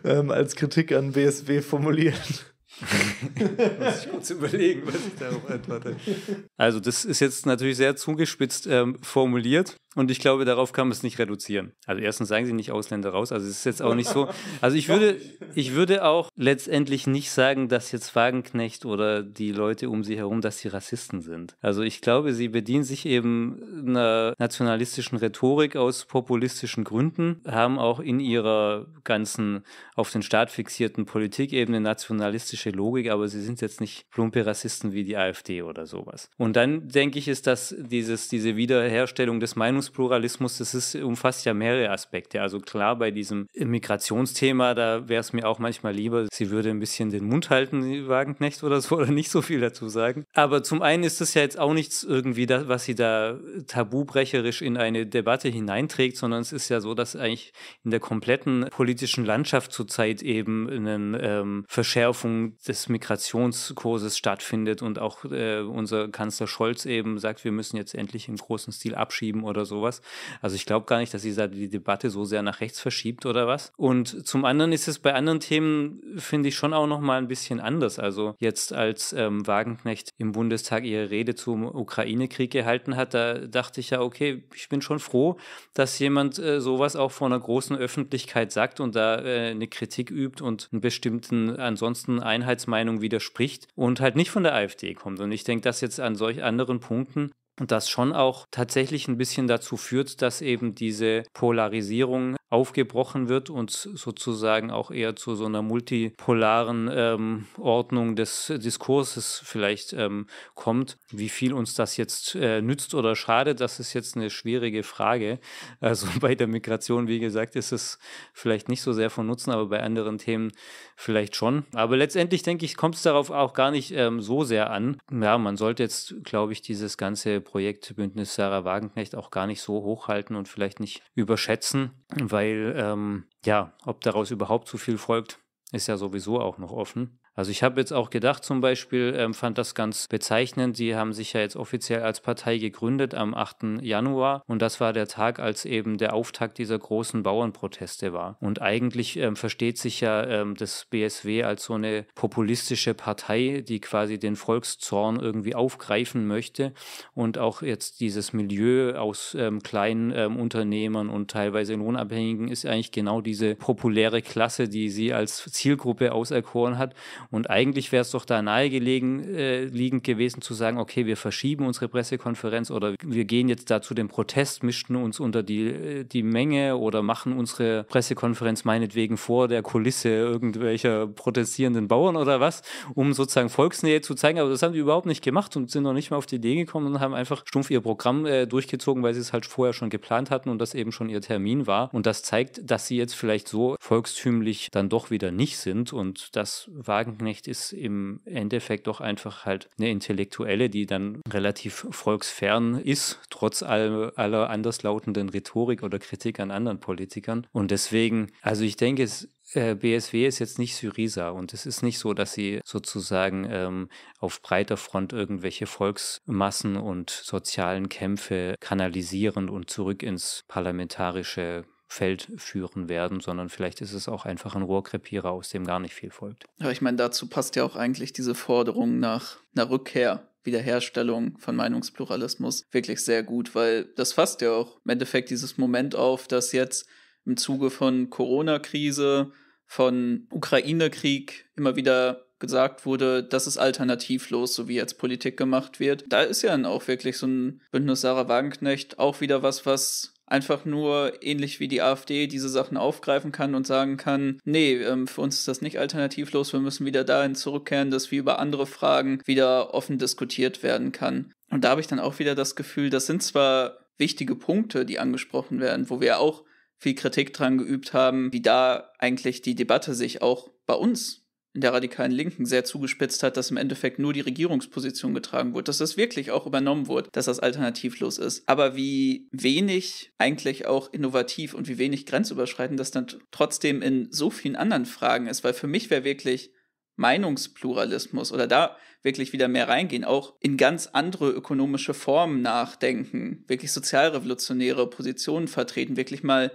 ähm, als Kritik an BSW formulieren. [LAUGHS] Muss ich kurz überlegen, was ich darauf antworte. Also, das ist jetzt natürlich sehr zugespitzt ähm, formuliert. Und ich glaube, darauf kann man es nicht reduzieren. Also erstens sagen sie nicht Ausländer raus. Also es ist jetzt auch nicht so. Also ich [LAUGHS] würde, ich würde auch letztendlich nicht sagen, dass jetzt Wagenknecht oder die Leute um sie herum, dass sie Rassisten sind. Also ich glaube, sie bedienen sich eben einer nationalistischen Rhetorik aus populistischen Gründen, haben auch in ihrer ganzen auf den Staat fixierten Politikebene nationalistische Logik, aber sie sind jetzt nicht plumpe Rassisten wie die AfD oder sowas. Und dann denke ich, ist das dieses, diese Wiederherstellung des Meinungs Meinungspluralismus, das ist, umfasst ja mehrere Aspekte. Also klar, bei diesem Migrationsthema, da wäre es mir auch manchmal lieber, sie würde ein bisschen den Mund halten, Wagenknecht oder so, [LAUGHS] oder nicht so viel dazu sagen. Aber zum einen ist das ja jetzt auch nichts irgendwie, das, was sie da tabubrecherisch in eine Debatte hineinträgt, sondern es ist ja so, dass eigentlich in der kompletten politischen Landschaft zurzeit eben eine ähm, Verschärfung des Migrationskurses stattfindet und auch äh, unser Kanzler Scholz eben sagt, wir müssen jetzt endlich im großen Stil abschieben oder sowas. Also ich glaube gar nicht, dass dieser die Debatte so sehr nach rechts verschiebt oder was. Und zum anderen ist es bei anderen Themen, finde ich, schon auch noch mal ein bisschen anders. Also jetzt als ähm, Wagenknecht im Bundestag ihre Rede zum Ukraine-Krieg gehalten hat, da dachte ich ja, okay, ich bin schon froh, dass jemand äh, sowas auch vor einer großen Öffentlichkeit sagt und da äh, eine Kritik übt und einen bestimmten ansonsten Einheitsmeinung widerspricht und halt nicht von der AfD kommt. Und ich denke, dass jetzt an solch anderen Punkten und das schon auch tatsächlich ein bisschen dazu führt, dass eben diese Polarisierung aufgebrochen wird und sozusagen auch eher zu so einer multipolaren ähm, Ordnung des Diskurses vielleicht ähm, kommt. Wie viel uns das jetzt äh, nützt oder schadet, das ist jetzt eine schwierige Frage. Also [LAUGHS] bei der Migration, wie gesagt, ist es vielleicht nicht so sehr von Nutzen, aber bei anderen Themen vielleicht schon. Aber letztendlich denke ich, kommt es darauf auch gar nicht ähm, so sehr an. Ja, man sollte jetzt, glaube ich, dieses ganze Projekt Bündnis Sarah Wagenknecht auch gar nicht so hochhalten und vielleicht nicht überschätzen, weil ähm, ja, ob daraus überhaupt zu viel folgt, ist ja sowieso auch noch offen. Also ich habe jetzt auch gedacht, zum Beispiel, ähm, fand das ganz bezeichnend, sie haben sich ja jetzt offiziell als Partei gegründet am 8. Januar und das war der Tag, als eben der Auftakt dieser großen Bauernproteste war. Und eigentlich ähm, versteht sich ja ähm, das BSW als so eine populistische Partei, die quasi den Volkszorn irgendwie aufgreifen möchte und auch jetzt dieses Milieu aus ähm, kleinen ähm, Unternehmern und teilweise Lohnabhängigen ist eigentlich genau diese populäre Klasse, die sie als Zielgruppe auserkoren hat und eigentlich wäre es doch da nahegelegen äh, liegend gewesen zu sagen, okay, wir verschieben unsere Pressekonferenz oder wir gehen jetzt da zu dem Protest, mischten uns unter die, äh, die Menge oder machen unsere Pressekonferenz meinetwegen vor der Kulisse irgendwelcher protestierenden Bauern oder was, um sozusagen Volksnähe zu zeigen. Aber das haben die überhaupt nicht gemacht und sind noch nicht mal auf die Idee gekommen und haben einfach stumpf ihr Programm äh, durchgezogen, weil sie es halt vorher schon geplant hatten und das eben schon ihr Termin war. Und das zeigt, dass sie jetzt vielleicht so volkstümlich dann doch wieder nicht sind und das Wagen Wagenknecht ist im Endeffekt doch einfach halt eine Intellektuelle, die dann relativ volksfern ist, trotz all, aller anderslautenden Rhetorik oder Kritik an anderen Politikern. Und deswegen, also ich denke, es äh, BSW ist jetzt nicht Syriza und es ist nicht so, dass sie sozusagen ähm, auf breiter Front irgendwelche Volksmassen und sozialen Kämpfe kanalisieren und zurück ins parlamentarische Feld führen werden, sondern vielleicht ist es auch einfach ein Rohrkrepierer, aus dem gar nicht viel folgt. Ja, ich meine, dazu passt ja auch eigentlich diese Forderung nach einer Rückkehr Wiederherstellung von Meinungspluralismus wirklich sehr gut, weil das fasst ja auch im Endeffekt dieses Moment auf, dass jetzt im Zuge von Corona-Krise, von Ukraine-Krieg immer wieder gesagt wurde, das ist alternativlos, so wie jetzt Politik gemacht wird. Da ist ja dann auch wirklich so ein Bündnis Sarah Wagenknecht auch wieder was, was einfach nur ähnlich wie die AfD diese Sachen aufgreifen kann und sagen kann, nee, ähm, für uns ist das nicht alternativlos, wir müssen wieder dahin zurückkehren, dass wie über andere Fragen wieder offen diskutiert werden kann. Und da habe ich dann auch wieder das Gefühl, das sind zwar wichtige Punkte, die angesprochen werden, wo wir auch viel Kritik dran geübt haben, wie da eigentlich die Debatte sich auch bei uns in der radikalen Linken sehr zugespitzt hat, dass im Endeffekt nur die Regierungsposition getragen wurde, dass das wirklich auch übernommen wurde, dass das alternativlos ist. Aber wie wenig eigentlich auch innovativ und wie wenig grenzüberschreitend das dann trotzdem in so vielen anderen Fragen ist, weil für mich wäre wirklich Meinungspluralismus oder da wirklich wieder mehr reingehen, auch in ganz andere ökonomische Formen nachdenken, wirklich sozialrevolutionäre Positionen vertreten, wirklich mal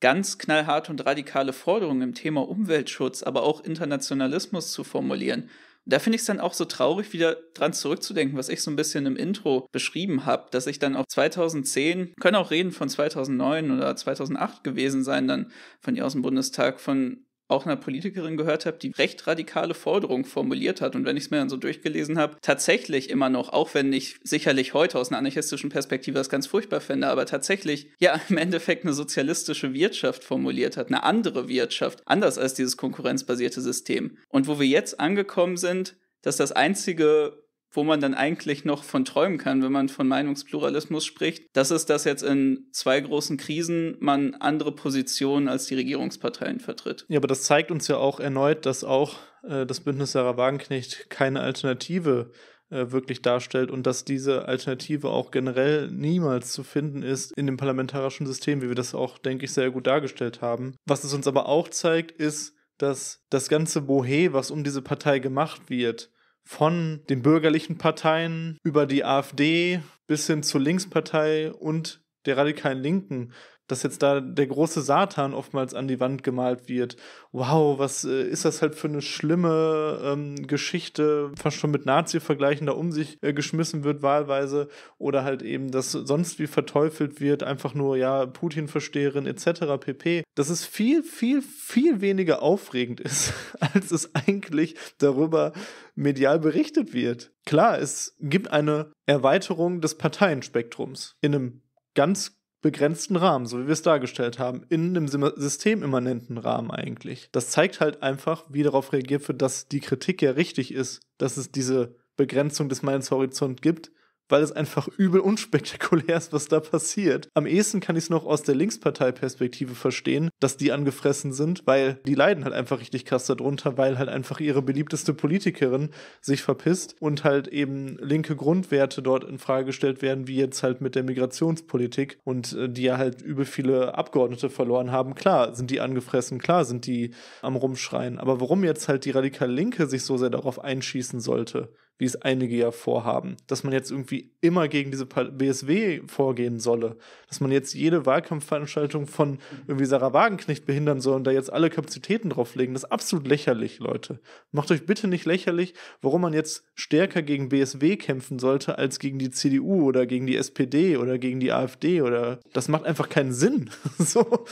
ganz knallharte und radikale Forderungen im Thema Umweltschutz, aber auch Internationalismus zu formulieren. Und da finde ich es dann auch so traurig, wieder dran zurückzudenken, was ich so ein bisschen im Intro beschrieben habe, dass ich dann auch 2010, können auch reden von 2009 oder 2008 gewesen sein, dann von ihr aus dem Bundestag, von auch einer Politikerin gehört habe, die recht radikale Forderungen formuliert hat. Und wenn ich es mir dann so durchgelesen habe, tatsächlich immer noch, auch wenn ich sicherlich heute aus einer anarchistischen Perspektive das ganz furchtbar fände, aber tatsächlich ja im Endeffekt eine sozialistische Wirtschaft formuliert hat, eine andere Wirtschaft, anders als dieses konkurrenzbasierte System. Und wo wir jetzt angekommen sind, dass das einzige wo man dann eigentlich noch von träumen kann, wenn man von Meinungspluralismus spricht. Das ist, dass jetzt in zwei großen Krisen man andere Positionen als die Regierungsparteien vertritt. Ja, aber das zeigt uns ja auch erneut, dass auch äh, das Bündnis Sarah Wagenknecht keine Alternative äh, wirklich darstellt und dass diese Alternative auch generell niemals zu finden ist in dem parlamentarischen System, wie wir das auch, denke ich, sehr gut dargestellt haben. Was es uns aber auch zeigt, ist, dass das ganze Bohe, was um diese Partei gemacht wird, von den bürgerlichen Parteien über die AfD bis hin zur Linkspartei und der radikalen Linken dass jetzt da der große Satan oftmals an die Wand gemalt wird. Wow, was äh, ist das halt für eine schlimme ähm, Geschichte, fast schon mit Nazi-Vergleichen da um sich äh, geschmissen wird wahlweise oder halt eben, dass sonst wie verteufelt wird, einfach nur, ja, Putin verstehren etc. pp. Dass es viel, viel, viel weniger aufregend ist, [LAUGHS] als es eigentlich darüber medial berichtet wird. Klar, es gibt eine Erweiterung des Parteienspektrums in einem ganz begrenzten Rahmen, so wie wir es dargestellt haben, in einem systemimmanenten Rahmen eigentlich. Das zeigt halt einfach, wie darauf reagiert wird, dass die Kritik ja richtig ist, dass es diese Begrenzung des Meinungshorizont gibt weil es einfach übel unspektakulär ist, was da passiert. Am ehesten kann ich es noch aus der Linkspartei-Perspektive verstehen, dass die angefressen sind, weil die leiden halt einfach richtig krass darunter, weil halt einfach ihre beliebteste Politikerin sich verpisst und halt eben linke Grundwerte dort in Frage gestellt werden, wie jetzt halt mit der Migrationspolitik und äh, die ja halt übel viele Abgeordnete verloren haben. Klar sind die angefressen, klar sind die am Rumschreien, aber warum jetzt halt die radikale Linke sich so sehr darauf einschießen sollte, wie es einige ja vorhaben, dass man jetzt irgendwie immer gegen diese BSW vorgehen solle, dass man jetzt jede Wahlkampfveranstaltung von irgendwie Sarah Wagenknecht behindern soll und da jetzt alle Kapazitäten drauflegen, das ist absolut lächerlich, Leute. Macht euch bitte nicht lächerlich, warum man jetzt stärker gegen BSW kämpfen sollte als gegen die CDU oder gegen die SPD oder gegen die AfD oder das macht einfach keinen Sinn. [LAUGHS] so.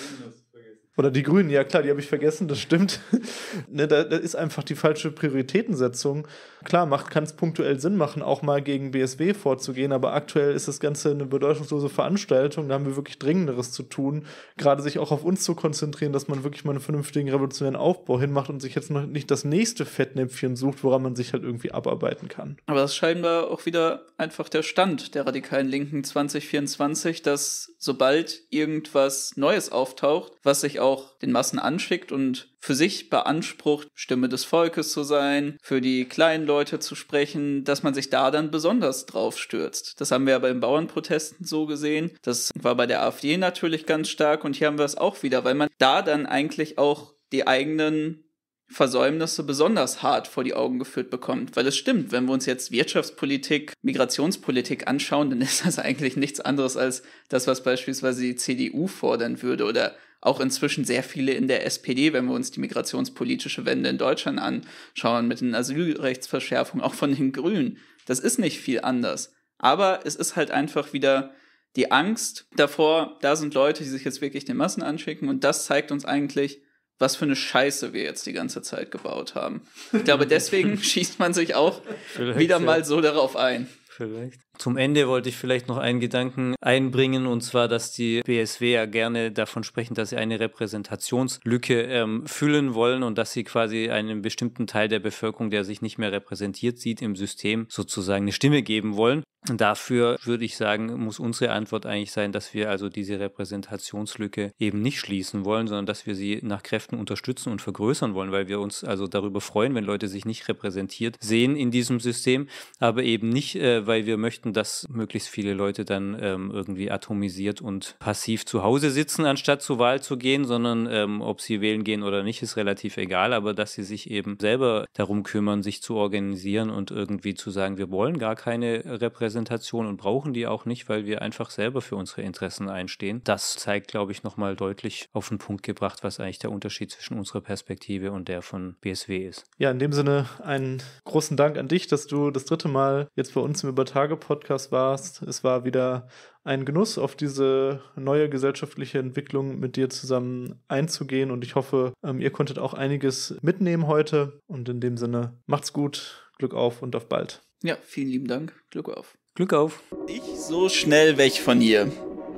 Oder die Grünen, ja klar, die habe ich vergessen, das stimmt. [LAUGHS] ne, da, da, ist einfach die falsche Prioritätensetzung. Klar, kann es punktuell Sinn machen, auch mal gegen BSW vorzugehen, aber aktuell ist das Ganze eine bedeutungslose Veranstaltung. Da haben wir wirklich Dringenderes zu tun. Gerade sich auch auf uns zu konzentrieren, dass man wirklich mal einen vernünftigen revolutionären Aufbau hinmacht und sich jetzt noch nicht das nächste Fettnäpfchen sucht, woran man sich halt irgendwie abarbeiten kann. Aber das ist scheinbar auch wieder einfach der Stand der radikalen Linken 2024, dass sobald irgendwas Neues auftaucht, was sich auch den Massen anschickt und für sich beansprucht, Stimme des Volkes zu sein, für die kleinen Leute zu sprechen, dass man sich da dann besonders drauf stürzt. Das haben wir ja bei den Bauernprotesten so gesehen. Das war bei der AfD natürlich ganz stark und hier haben wir es auch wieder, weil man da dann eigentlich auch die eigenen Versäumnisse besonders hart vor die Augen geführt bekommt. Weil es stimmt, wenn wir uns jetzt Wirtschaftspolitik, Migrationspolitik anschauen, dann [LAUGHS] ist das eigentlich nichts anderes als das, was beispielsweise die CDU fordern würde oder auch inzwischen sehr viele in der SPD, wenn wir uns die migrationspolitische Wende in Deutschland anschauen, mit den Asylrechtsverschärfungen, auch von den Grünen. Das ist nicht viel anders. Aber es ist halt einfach wieder die Angst davor, da sind Leute, die sich jetzt wirklich den Massen anschicken und das zeigt uns eigentlich, was für eine Scheiße wir jetzt die ganze Zeit gebaut haben. Ich glaube, deswegen [LAUGHS] schießt man sich auch Vielleicht, wieder mal so darauf ein. Vielleicht. Zum Ende wollte ich vielleicht noch einen Gedanken einbringen, und zwar, dass die BSW ja gerne davon sprechen, dass sie eine Repräsentationslücke ähm, füllen wollen und dass sie quasi einem bestimmten Teil der Bevölkerung, der sich nicht mehr repräsentiert sieht, im System sozusagen eine Stimme geben wollen. Dafür würde ich sagen, muss unsere Antwort eigentlich sein, dass wir also diese Repräsentationslücke eben nicht schließen wollen, sondern dass wir sie nach Kräften unterstützen und vergrößern wollen, weil wir uns also darüber freuen, wenn Leute sich nicht repräsentiert sehen in diesem System, aber eben nicht, äh, weil wir möchten, dass möglichst viele Leute dann ähm, irgendwie atomisiert und passiv zu Hause sitzen, anstatt zur Wahl zu gehen, sondern ähm, ob sie wählen gehen oder nicht, ist relativ egal, aber dass sie sich eben selber darum kümmern, sich zu organisieren und irgendwie zu sagen, wir wollen gar keine Repräsentation Repräsentation und brauchen die auch nicht, weil wir einfach selber für unsere Interessen einstehen. Das zeigt, glaube ich, nochmal deutlich auf den Punkt gebracht, was eigentlich der Unterschied zwischen unserer Perspektive und der von BSW ist. Ja, in dem Sinne einen großen Dank an dich, dass du das dritte Mal jetzt bei uns im Übertage-Podcast warst. Es war wieder ein Genuss, auf diese neue gesellschaftliche Entwicklung mit dir zusammen einzugehen. Und ich hoffe, ähm, ihr konntet auch einiges mitnehmen heute. Und in dem Sinne, macht's gut, Glück auf und auf bald. Ja, vielen lieben Dank. Glück auf. Glück auf. Ich so schnell weg von hier.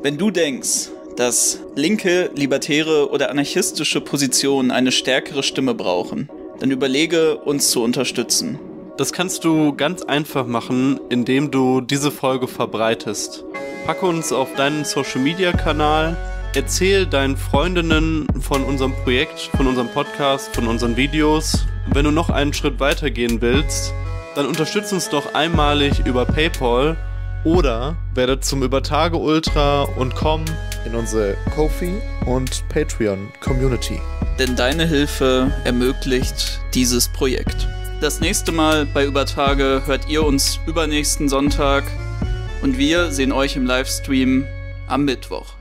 Wenn du denkst, dass linke, libertäre oder anarchistische Positionen eine stärkere Stimme brauchen, dann überlege, uns zu unterstützen. Das kannst du ganz einfach machen, indem du diese Folge verbreitest. Packe uns auf deinen Social Media Kanal, erzähl deinen Freundinnen von unserem Projekt, von unserem Podcast, von unseren Videos. Wenn du noch einen Schritt weiter gehen willst, dann unterstützt uns doch einmalig über PayPal oder werdet zum Übertage Ultra und komm in unsere Kofi und Patreon Community. Denn deine Hilfe ermöglicht dieses Projekt. Das nächste Mal bei Übertage hört ihr uns übernächsten Sonntag und wir sehen euch im Livestream am Mittwoch.